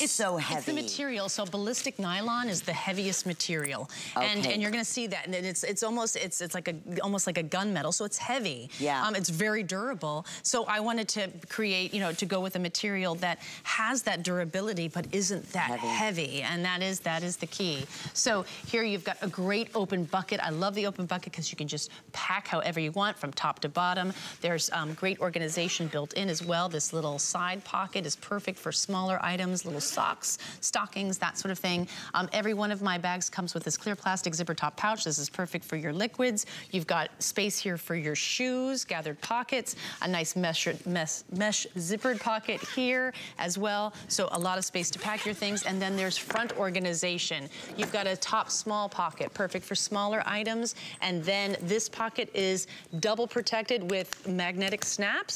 it's, so heavy. It's the material. So ballistic nylon is the heaviest material, and Okay. and you're going to see that. And it's it's almost it's it's like a almost like a gunmetal. So it's heavy. Yeah. Um, it's very durable. So I wanted to create you know to go with a material that has that durability but isn't that Heavy. heavy, and that is that is the key. So here you've got a great open bucket. I love the open bucket because you can just pack however you want from top to bottom. There's um, great organization built in as well. This little side pocket is perfect for smaller items, little socks, stockings, that sort of thing. Um, every one of my bags comes with this clear plastic zipper top pouch. This is perfect for your liquids. You've got space here for your shoes, gathered pockets, a nice mesh, mesh, mesh zippered pocket here as well. So a lot of space to pack your things. And then there's front organization. You've got a top small pocket, perfect for smaller items. And then this pocket is double protected with magnetic snaps.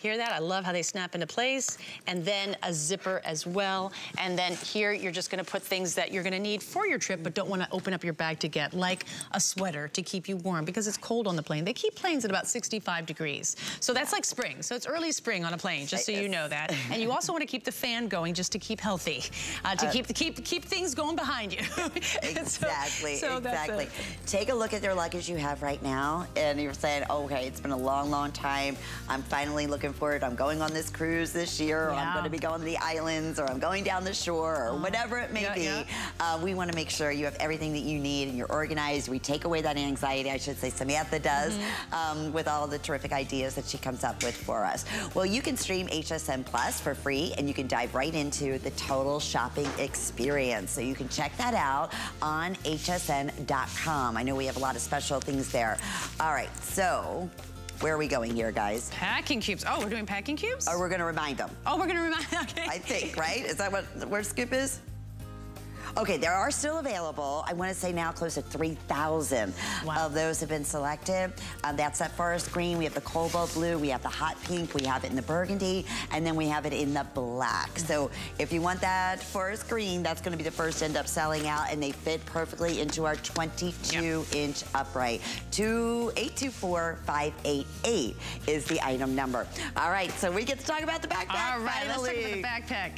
Hear that? I love how they snap into place. And then a zipper as well. And then here you're just gonna put things that you're gonna need for your trip but don't wanna open up your bag to get, like a sweater to keep you warm because it's cold on the plane. They keep planes at about 65 degrees. So that's like spring. So it's early spring on a plane, just so you know that. And you also wanna keep the fan going just to keep healthy, uh, to keep, the keep, keep things going behind you. So- Exactly, so that's exactly. Take a look at their luggage you have right now, and you're saying, okay, it's been a long, long time. I'm finally looking forward. I'm going on this cruise this year, or I'm going to be going to the islands, or I'm going down the shore, or whatever it may yeah, be. yeah. Uh, we want to make sure you have everything that you need and you're organized. We take away that anxiety, I should say Samantha does, Mm-hmm. um, with all the terrific ideas that she comes up with for us. Well, you can stream HSN Plus for free, and you can dive right into the total shopping experience. So you can check that out on hsn.com. I know we have a lot of special things there. All right, so where are we going here, guys? Packing cubes. Oh, we're doing packing cubes? Or we're going to remind them. oh, we're gonna remind, okay. I think, right? Is that what where Scoop is? Okay, there are still available. I want to say now close to 3,000 Wow. of those have been selected. Um, that's that forest green. We have the cobalt blue. We have the hot pink. We have it in the burgundy. And then we have it in the black. So if you want that forest green, that's going to be the first end up selling out. And they fit perfectly into our 22-inch upright. 2824588 is the item number. All right, so we get to talk about the backpack All right, let's talk about the backpack.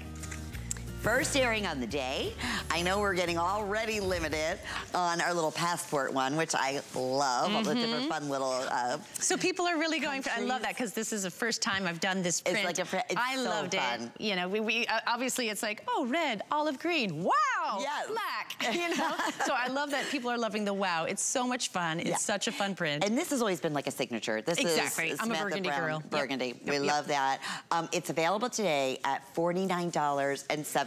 First airing on the day. I know we're getting already limited on our little passport one, which I love. All the different fun little. Uh, So people are really going for, I love that because this is the first time I've done this print. It's print. like a it's I so loved fun. it. You know, we, we uh, obviously it's like, oh, red, olive green, wow, Yes. black, you know? so I love that people are loving the wow. It's so much fun. It's Yeah. such a fun print. and this has always been like a signature. This Exactly. is I'm a burgundy Brown girl. Burgundy. Yep, we yep. love that. Um, it's available today at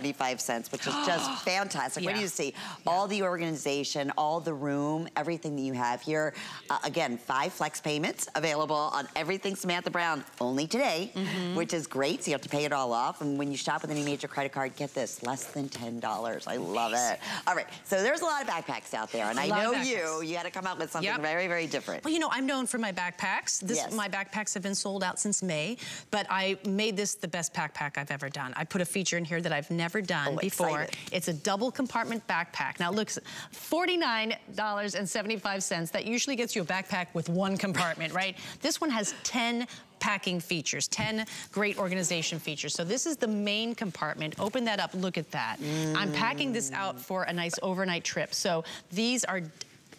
$49.75, which is just fantastic. What do you see? All the organization, all the room, everything that you have here. Uh, again, five flex payments available on everything Samantha Brown only today, Mm-hmm. which is great. So you have to pay it all off. And when you shop with any major credit card, get this, less than $10. I love it. All right, so there's a lot of backpacks out there. And I know you, you got to come up with something Yep. very, very different. Well, you know, I'm known for my backpacks. This, Yes. My backpacks have been sold out since May, but I made this the best backpack I've ever done. I put a feature in here that I've never done Oh, before. excited. It's a double compartment backpack. Now, it looks $49.75. That usually gets you a backpack with one compartment, right? This one has 10 packing features, 10 great organization features. So this is the main compartment. Open that up, look at that. I'm packing this out for a nice overnight trip. So these are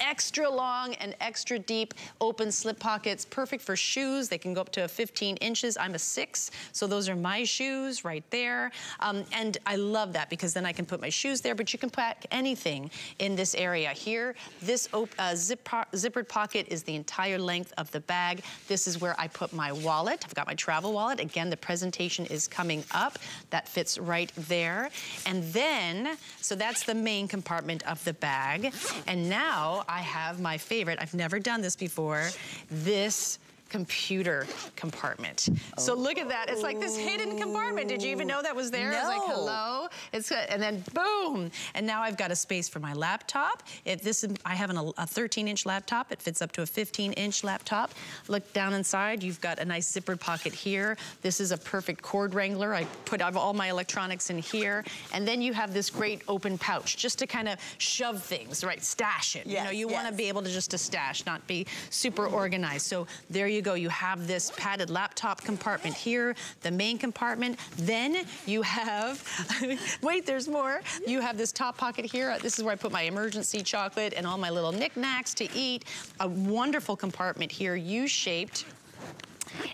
extra long and extra deep open slip pockets perfect for shoes. They can go up to 15 inches. I'm a six so those are my shoes right there. Um, and i love that because then i can put my shoes there but you can pack anything in this area here. This uh, zip po- zippered pocket is the entire length of the bag. This is where i put my wallet. I've got my travel wallet. Again the presentation is coming up. That fits right there. And then so that's the main compartment of the bag. And now I have my favorite. I've never done this before. This computer compartment. So look at that. It's like this hidden compartment. Did you even know that was there? I was like, No. hello. It's uh, and then boom. And now I've got a space for my laptop. If this is, I have an, a 13 inch laptop. It fits up to a 15 inch laptop. Look down inside. You've got a nice zippered pocket here. This is a perfect cord wrangler. I put all my electronics in here. And then you have this great open pouch just to kind of shove things, right? Stash it. you know, Yes, you want to be able to just to stash, not be super organized. So there you go. You have this padded laptop compartment here, the main compartment. Then you have, wait, there's more. You have this top pocket here. Uh, this is where I put my emergency chocolate and all my little knickknacks to eat. A wonderful compartment here, U-shaped.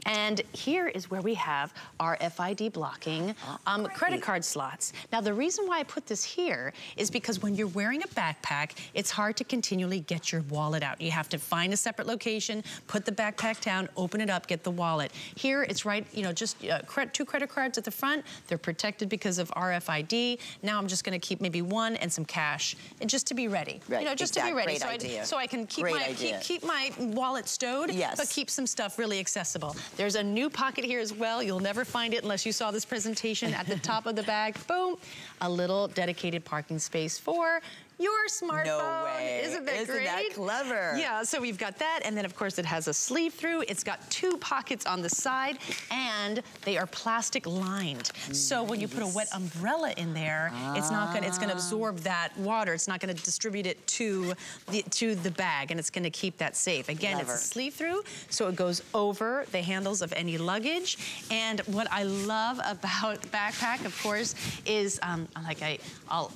And here is where we have our FID blocking um, credit card slots. Now, the reason why I put this here is because when you're wearing a backpack, it's hard to continually get your wallet out. You have to find a separate location, put the backpack down, open it up, get the wallet. Here, it's right, you know, just uh, two credit cards at the front. They're protected because of RFID. Now I'm just gonna keep maybe one and some cash, and just to be ready. Right, You know, just exact- to be ready. great so, idea. I, so I can keep Great my keep, keep my wallet stowed, Yes. but keep some stuff really accessible. There's a new pocket here as well. You'll never find it unless you saw this presentation at the top of the bag. Boom, a little dedicated parking space for your smartphone. way. Isn't that Isn't great? that clever? Yeah, so we've got that, and then of course it has a sleeve through. It's got two pockets on the side, and they are plastic lined. So when you put a wet umbrella in there, it's not gonna, it's gonna absorb that water. It's not gonna distribute it to the, to the bag, and it's gonna keep that safe. Again, it's a sleeve through, so it goes over the handles of any luggage. And what I love about backpack, of course, is um, like I, I'll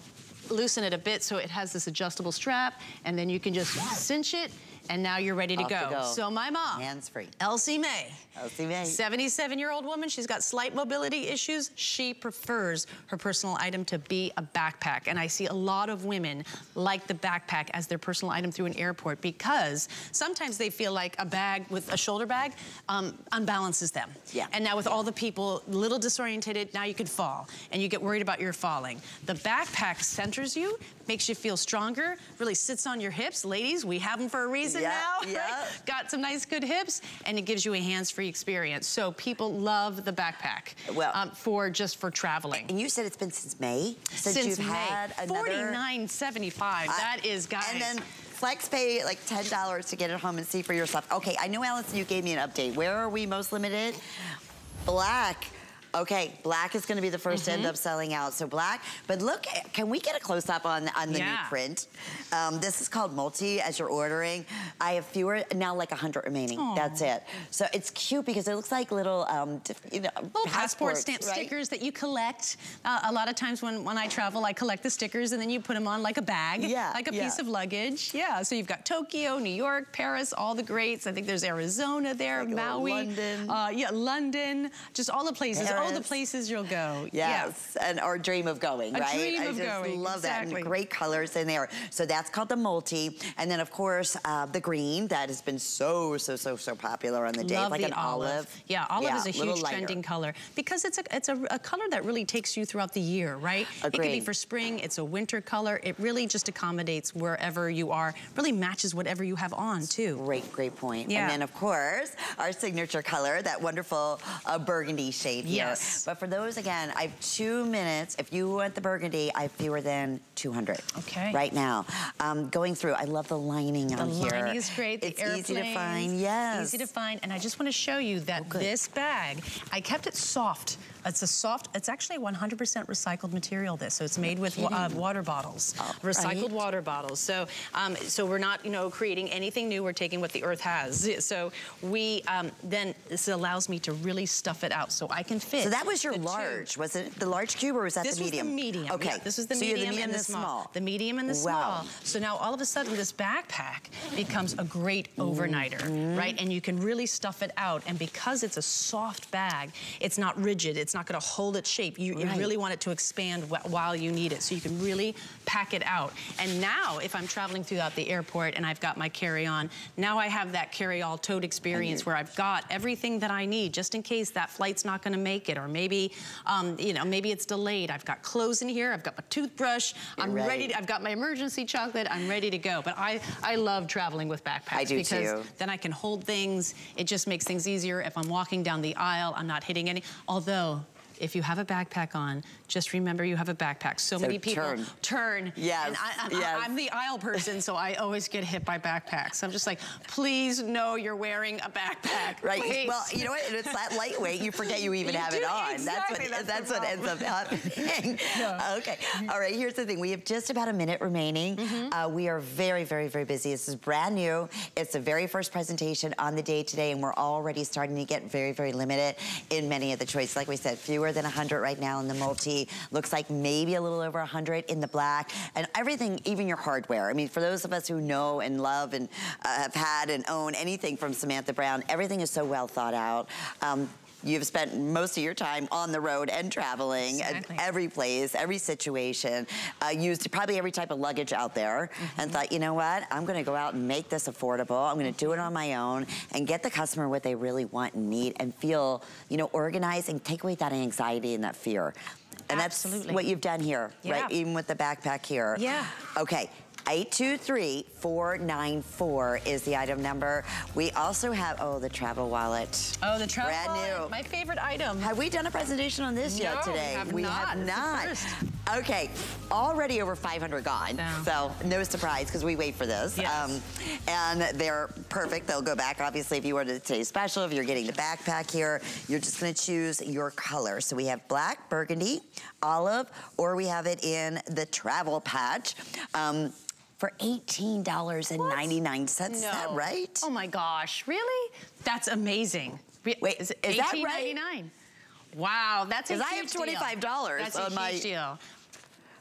loosen it a bit so it has this adjustable strap, and then you can just cinch it, and now you're ready to, Off to go. go. So my mom, Hands-free. Elsie May, Elsie May. 77-year-old woman, she's got slight mobility issues. She prefers her personal item to be a backpack. And I see a lot of women like the backpack as their personal item through an airport because sometimes they feel like a bag with a shoulder bag um, unbalances them. Yeah. And now with all the people a little disorientated, now you could fall and you get worried about your falling. The backpack centers you, makes you feel stronger, really sits on your hips. Ladies, we have them for a reason. Season Yeah, now, yeah. right? Got some nice good hips, and it gives you a hands-free experience. So people love the backpack Well- um, for just for traveling. And you said it's been since May? Since, Since you've May, had another... forty-nine seventy-five. That is, guys. And then flex pay like $10 to get it home and see for yourself. Okay, I know, Allison, you gave me an update. Where are we most limited? Black. Okay, black is gonna be the 1st to end Mm-hmm. up selling out. So black, but look, can we get a close up on, on the Yeah. new print? Um, this is called multi as you're ordering. I have fewer, now like 100 remaining. That's it. So it's cute because it looks like little, um, you know, Little passport passports, stamp right? stickers that you collect. Uh, a lot of times when, when I travel, I collect the stickers and then you put them on like a bag, Yeah, like a yeah. piece of luggage. Yeah, so you've got Tokyo, New York, Paris, all the greats. I think there's Arizona there, Like, uh, Maui. London. Uh, yeah, London, just all the places, all the places you'll go. Yes, and or dream of going, A right? dream I of just going, love that. And great colors in there. So that's called the multi. And then of course, uh, the green that has been so, so, so, so popular on the day. Love like the an olive. Yeah, olive is a huge lighter. trending color because it's a it's a, a color that really takes you throughout the year, right? It could be for spring. It's a winter color. It really just accommodates wherever you are. Really matches whatever you have on too. Great, great point. Yeah. And then, of course, our signature color, that wonderful uh, burgundy shade here. Yes. But for those, again, I have two minutes. If you want the burgundy, I have fewer than 200. Okay. Right now. Um, going through, I love the lining The on here. The lining is great. The it's easy to find, yes. Easy to find. And I just want to show you that good. this bag, I kept it soft. It's a soft, it's actually 100% recycled material, this. So it's made with uh, water bottles, All recycled right. water bottles. So, um, so we're not, you know, creating anything new. We're taking what the earth has. So we, um, then this allows me to really stuff it out so I can fit. So that was your the two. large. Was it the large cube or was that This the medium? was the medium. Okay. yeah, this was the so medium, the medium and the small. The medium and the Wow. small. So now all of a sudden this backpack becomes a great overnighter, Mm-hmm. right? And you can really stuff it out. And because it's a soft bag, it's not rigid. It's not going to hold its shape. You, you really want it to expand wh- while you need it. So you can really pack it out. And now if I'm traveling throughout the airport and I've got my carry-on, now I have that carry-all tote experience where I've got everything that I need just in case that flight's not going to make it or maybe, um, you know, maybe it's delayed. I've got clothes in here. I've got my toothbrush. I'm You're ready. right. To, I've got my emergency chocolate. I'm ready to go. But I, I love traveling with backpacks I do because too. then I can hold things. It just makes things easier. If I'm walking down the aisle, I'm not hitting any. Although, if you have a backpack on, just remember you have a backpack. So, many people turn. turn. Yes, And I, I'm, yes. I'm the aisle person, so I always get hit by backpacks. I'm just like, please know you're wearing a backpack. Right. Please. Well, you know what? And it's that lightweight. You forget you even You have do, it on. exactly, That's what. that's the what ends up happening. Okay. Mm-hmm. All right. Here's the thing. We have just about a minute remaining. Uh, we are very, very, very busy. This is brand new. It's the very first presentation on the day today, and we're already starting to get very, very limited in many of the choices. Like we said, fewer than 100 right now in the multi. Looks like maybe a little over 100 in the black, and everything, even your hardware. I mean, for those of us who know and love and uh, have had and own anything from Samantha Brown, everything is so well thought out. Um, You've spent most of your time on the road and traveling at Exactly. every place, every situation, uh, used probably every type of luggage out there, Mm-hmm. and thought, you know what, I'm going to go out and make this affordable. I'm going to do it on my own and get the customer what they really want and need, and feel, you know, organized and take away that anxiety and that fear. And Absolutely. that's what you've done here, Yeah. right? Even with the backpack here. Yeah. Okay. 823-494 is the item number. We also have, oh, the travel wallet. oh, the travel Brand wallet, new. my favorite item. Have we done a presentation on this yet No, we today? have we not. have It's not. Okay, already over 500 gone. No. So no surprise because we wait for this. Um, and they're perfect. They'll go back. Obviously, if you ordered today's special, if you're getting the backpack here, you're just going to choose your color. So we have black, burgundy, olive, or we have it in the travel patch. Um, for $18.99. Is that right? Oh my gosh, really? That's amazing. Wait, is, it is that right? $18.99? Wow, that's a I have $25 That's on a my- huge deal.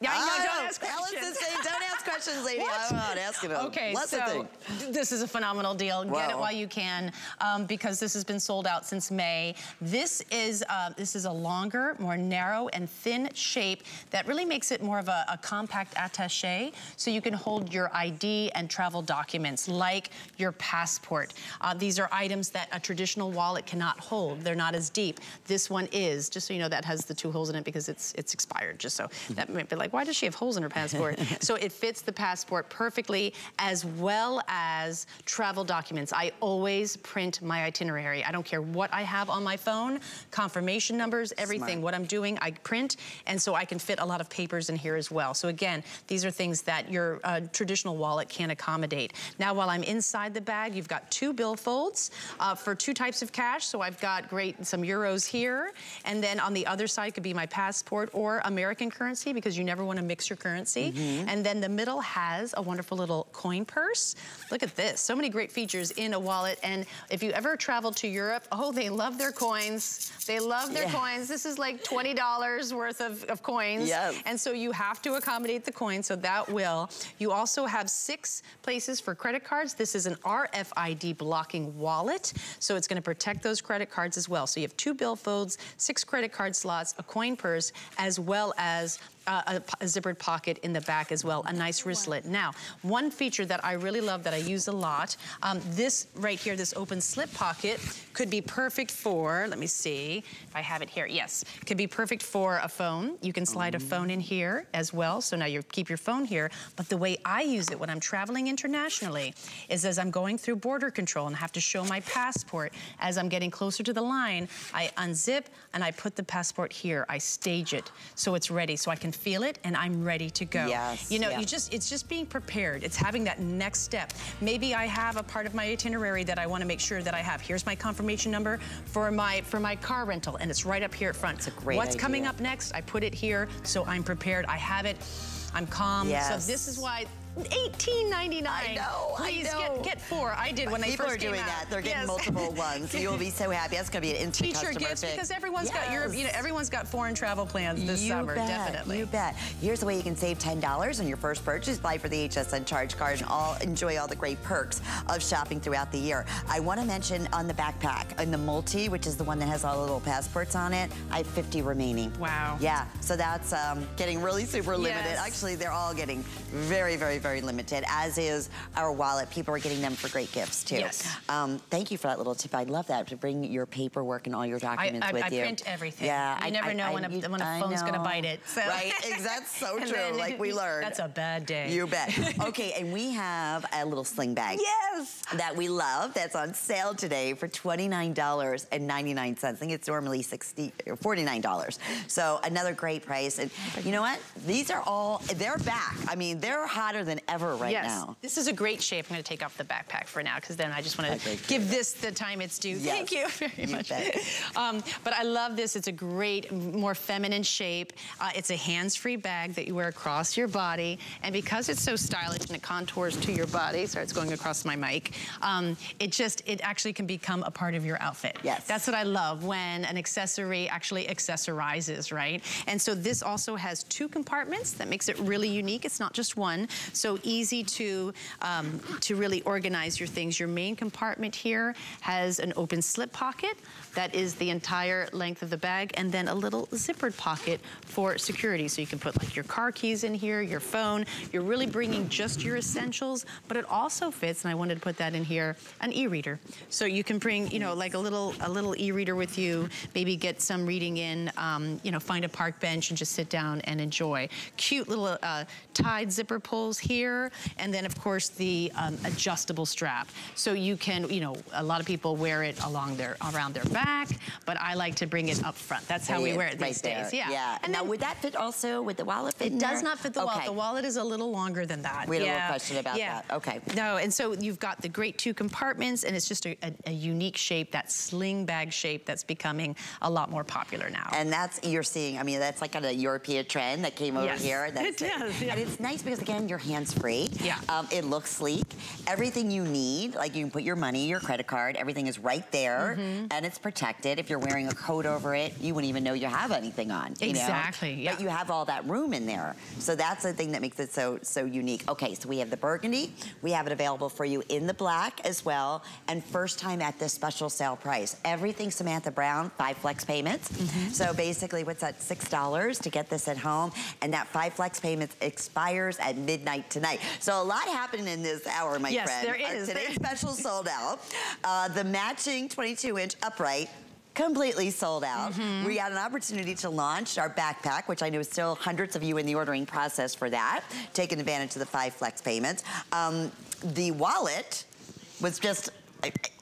Yeah, I know, don't ask questions. Don't ask questions, lady. I'm not asking them. Okay, of so this is a phenomenal deal. Get it while you can, um, because this has been sold out since May. This is uh, this is a longer, more narrow and thin shape that really makes it more of a, a compact attaché, so you can hold your ID and travel documents, like your passport. Uh, these are items that a traditional wallet cannot hold. They're not as deep. This one is, just so you know, that has the two holes in it because it's it's expired. Just so that might be like, like, why does she have holes in her passport? so it fits the passport perfectly as well as travel documents. I always print my itinerary. I don't care what I have on my phone, confirmation numbers, everything, Smart. what I'm doing, I print. And so I can fit a lot of papers in here as well. So again, these are things that your uh, traditional wallet can't accommodate. Now, while I'm inside the bag, you've got two billfolds uh, for two types of cash. So I've got great, some euros here. And then on the other side could be my passport or American currency because you never want to mix your currency. Mm -hmm. And then the middle has a wonderful little coin purse. Look at this, so many great features in a wallet. And if you ever travel to Europe, oh, they love their coins. They love their yeah. coins. This is like $20 worth of, of coins. Yes. And so you have to accommodate the coins, so that will. You also have six places for credit cards. This is an RFID blocking wallet, so it's gonna protect those credit cards as well. So you have two billfolds, six credit card slots, a coin purse, as well as uh, a, a, zippered pocket in the back as well, a nice wristlet. Now, one feature that I really love that I use a lot, um, this right here, this open slip pocket could be perfect for, let me see if I have it here. Yes, could be perfect for a phone. You can slide a phone in here as well. So now you keep your phone here. But the way I use it when I'm traveling internationally is as I'm going through border control and have to show my passport, as I'm getting closer to the line, I unzip and I put the passport here. I stage it so it's ready so I can feel it and I'm ready to go. Yes. You know, yeah. you just it's just being prepared. It's having that next step. Maybe I have a part of my itinerary that I want to make sure that I have. Here's my confirmation number for my for my car rental and it's right up here at front. It's a great What's idea. coming up next? I put it here so I'm prepared. I have it. I'm calm. Yes. So this is why $18.99. I know, Please I know. Get, get four. I did when People they first are doing that. They're getting yes. multiple ones. you will be so happy. That's going to be an instant Teacher customer gifts pick. because everyone's yes. got your, you know, everyone's got foreign travel plans this you summer, bet, definitely. You bet. Here's the way you can save $10 on your first purchase. Apply for the HSN charge card and all enjoy all the great perks of shopping throughout the year. I want to mention on the backpack, in the multi, which is the one that has all the little passports on it, I have 50 remaining. Wow. Yeah, so that's um, getting really super limited. Yes. Actually, they're all getting very, very, very limited. As is our wallet. People are getting them for great gifts too. Yes. Um, thank you for that little tip. I love that, to bring your paperwork and all your documents I, I, with I you. I print everything. Yeah. You I, never know when, a, when a phone's going to bite it. So. Right, that's so true, then, like we learned. That's a bad day. You bet. okay, and we have a little sling bag. Yes. That we love, that's on sale today for $29.99. I think it's normally 60 $49. So another great price. And you know what? These are all, they're back. I mean, they're hotter than ever right yes. now. This is a great shape. I'm going to take off the backpack for now because then I just want to okay, give this the time it's due. Yes. Thank you very you much. Um, but I love this. It's a great, more feminine shape. Uh, it's a hands-free bag that you wear across your body. And because it's so stylish and it contours to your body, sorry, it's going across my mic, um, it just, it actually can become a part of your outfit. Yes. That's what I love when an accessory actually accessorizes, right? And so this also has two compartments that makes it really unique. It's not just one. So easy to um, to really organize your things. Your main compartment here has an open slip pocket. That is the entire length of the bag. And then a little zippered pocket for security. So you can put like your car keys in here, your phone. You're really bringing just your essentials, but it also fits, and I wanted to put that in here, an e-reader. So you can bring, you know, like a little a little e-reader with you, maybe get some reading in, um, you know, find a park bench and just sit down and enjoy. Cute little uh, tied zipper pulls here. And then, of course, the um, adjustable strap. So you can, you know, a lot of people wear it along their, around their back, but I like to bring it up front. That's how we wear it these right days. Yeah. yeah. And now, then, would that fit also with the wallet It does not fit the okay. wallet. The wallet is a little longer than that. We had yeah. a little question about yeah. that. Okay. No, and so you've got the great two compartments, and it's just a, a, a unique shape, that sling bag shape that's becoming a lot more popular now. And that's, you're seeing, I mean, that's like kind of a European trend that came over yes. here. That's it does, yeah. And it's nice because, again, you're hands-free. Yeah. Um, it looks sleek everything you need, like you can put your money, your credit card, everything is right there mm -hmm. and it's protected. If you're wearing a coat over it, you wouldn't even know you have anything on. exactly, yeah. But you have all that room in there. So that's the thing that makes it so, so unique. Okay, so we have the burgundy. We have it available for you in the black as well. And first time at this special sale price. Everything Samantha Brown, five flex payments. Mm -hmm. So basically, what's that, $6 to get this at home. And that five flex payments expires at midnight tonight. So a lot happening in this hour, my yes, friend. there is. Today's special sold out. Uh, the matching 22-inch upright completely sold out. Mm -hmm. We had an opportunity to launch our backpack, which I know is still hundreds of you in the ordering process for that, taking advantage of the five flex payments. Um, the wallet was just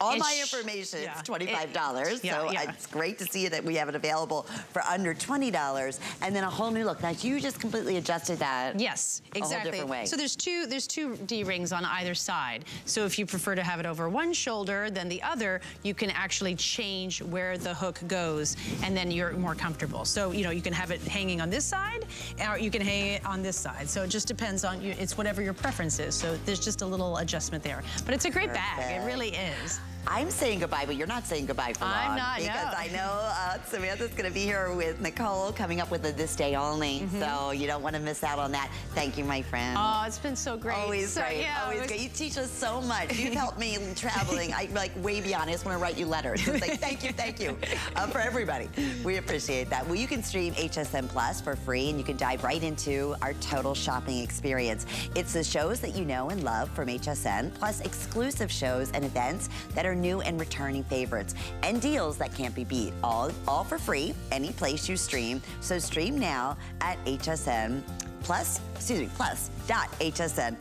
all my information yeah. is $25. It, yeah, so yeah. it's great to see that we have it available for under $20 and then a whole new look. Now you just completely adjusted that. Yes, exactly. So there's two there's two D-rings on either side. So if you prefer to have it over one shoulder than the other, you can actually change where the hook goes and then you're more comfortable. So, you know, you can have it hanging on this side or you can hang it on this side. So it just depends on you. It's whatever your preference is. So there's just a little adjustment there. But it's a great Perfect. bag. It really is is. I'm saying goodbye, but you're not saying goodbye for long. I'm not, Because no. I know uh, Samantha's going to be here with Nicole coming up with a This Day Only. Mm -hmm. So you don't want to miss out on that. Thank you, my friend. Oh, it's been so great. Always so, great. Yeah, Always was... great. You teach us so much. You've helped me traveling. I like way beyond. I just want to write you letters. It's like, thank you, thank you. Uh, for everybody. We appreciate that. Well, you can stream HSN Plus for free and you can dive right into our total shopping experience. It's the shows that you know and love from HSN, plus exclusive shows and events that are new and returning returning favorites and deals that can't be beat. All, all for free, any place you stream. So stream now at HSN plus, excuse me, plus dot HSN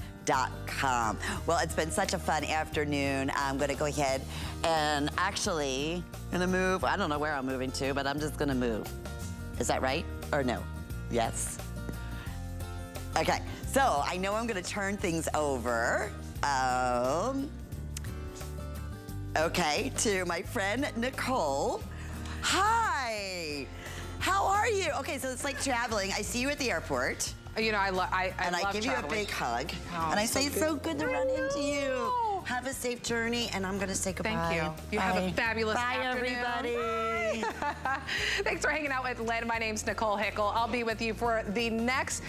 Com. Well, it's been such a fun afternoon. I'm gonna go ahead and actually gonna move. I don't know where I'm moving to, but I'm just gonna move. Is that right or no? Yes. Okay, so I know I'm gonna turn things over. Um, okay, to my friend Nicole. Hi, how are you? Okay, so it's like traveling. I see you at the airport. Uh, you know, I, lo I, I and I give traveling. you a big hug. Oh, and I say it's so good to run into you. Have a safe journey, and I'm gonna say goodbye. Thank you. You Bye. have a fabulous Bye, afternoon. everybody. Thanks for hanging out with Lynn. My name's Nicole Hickle. I'll be with you for the next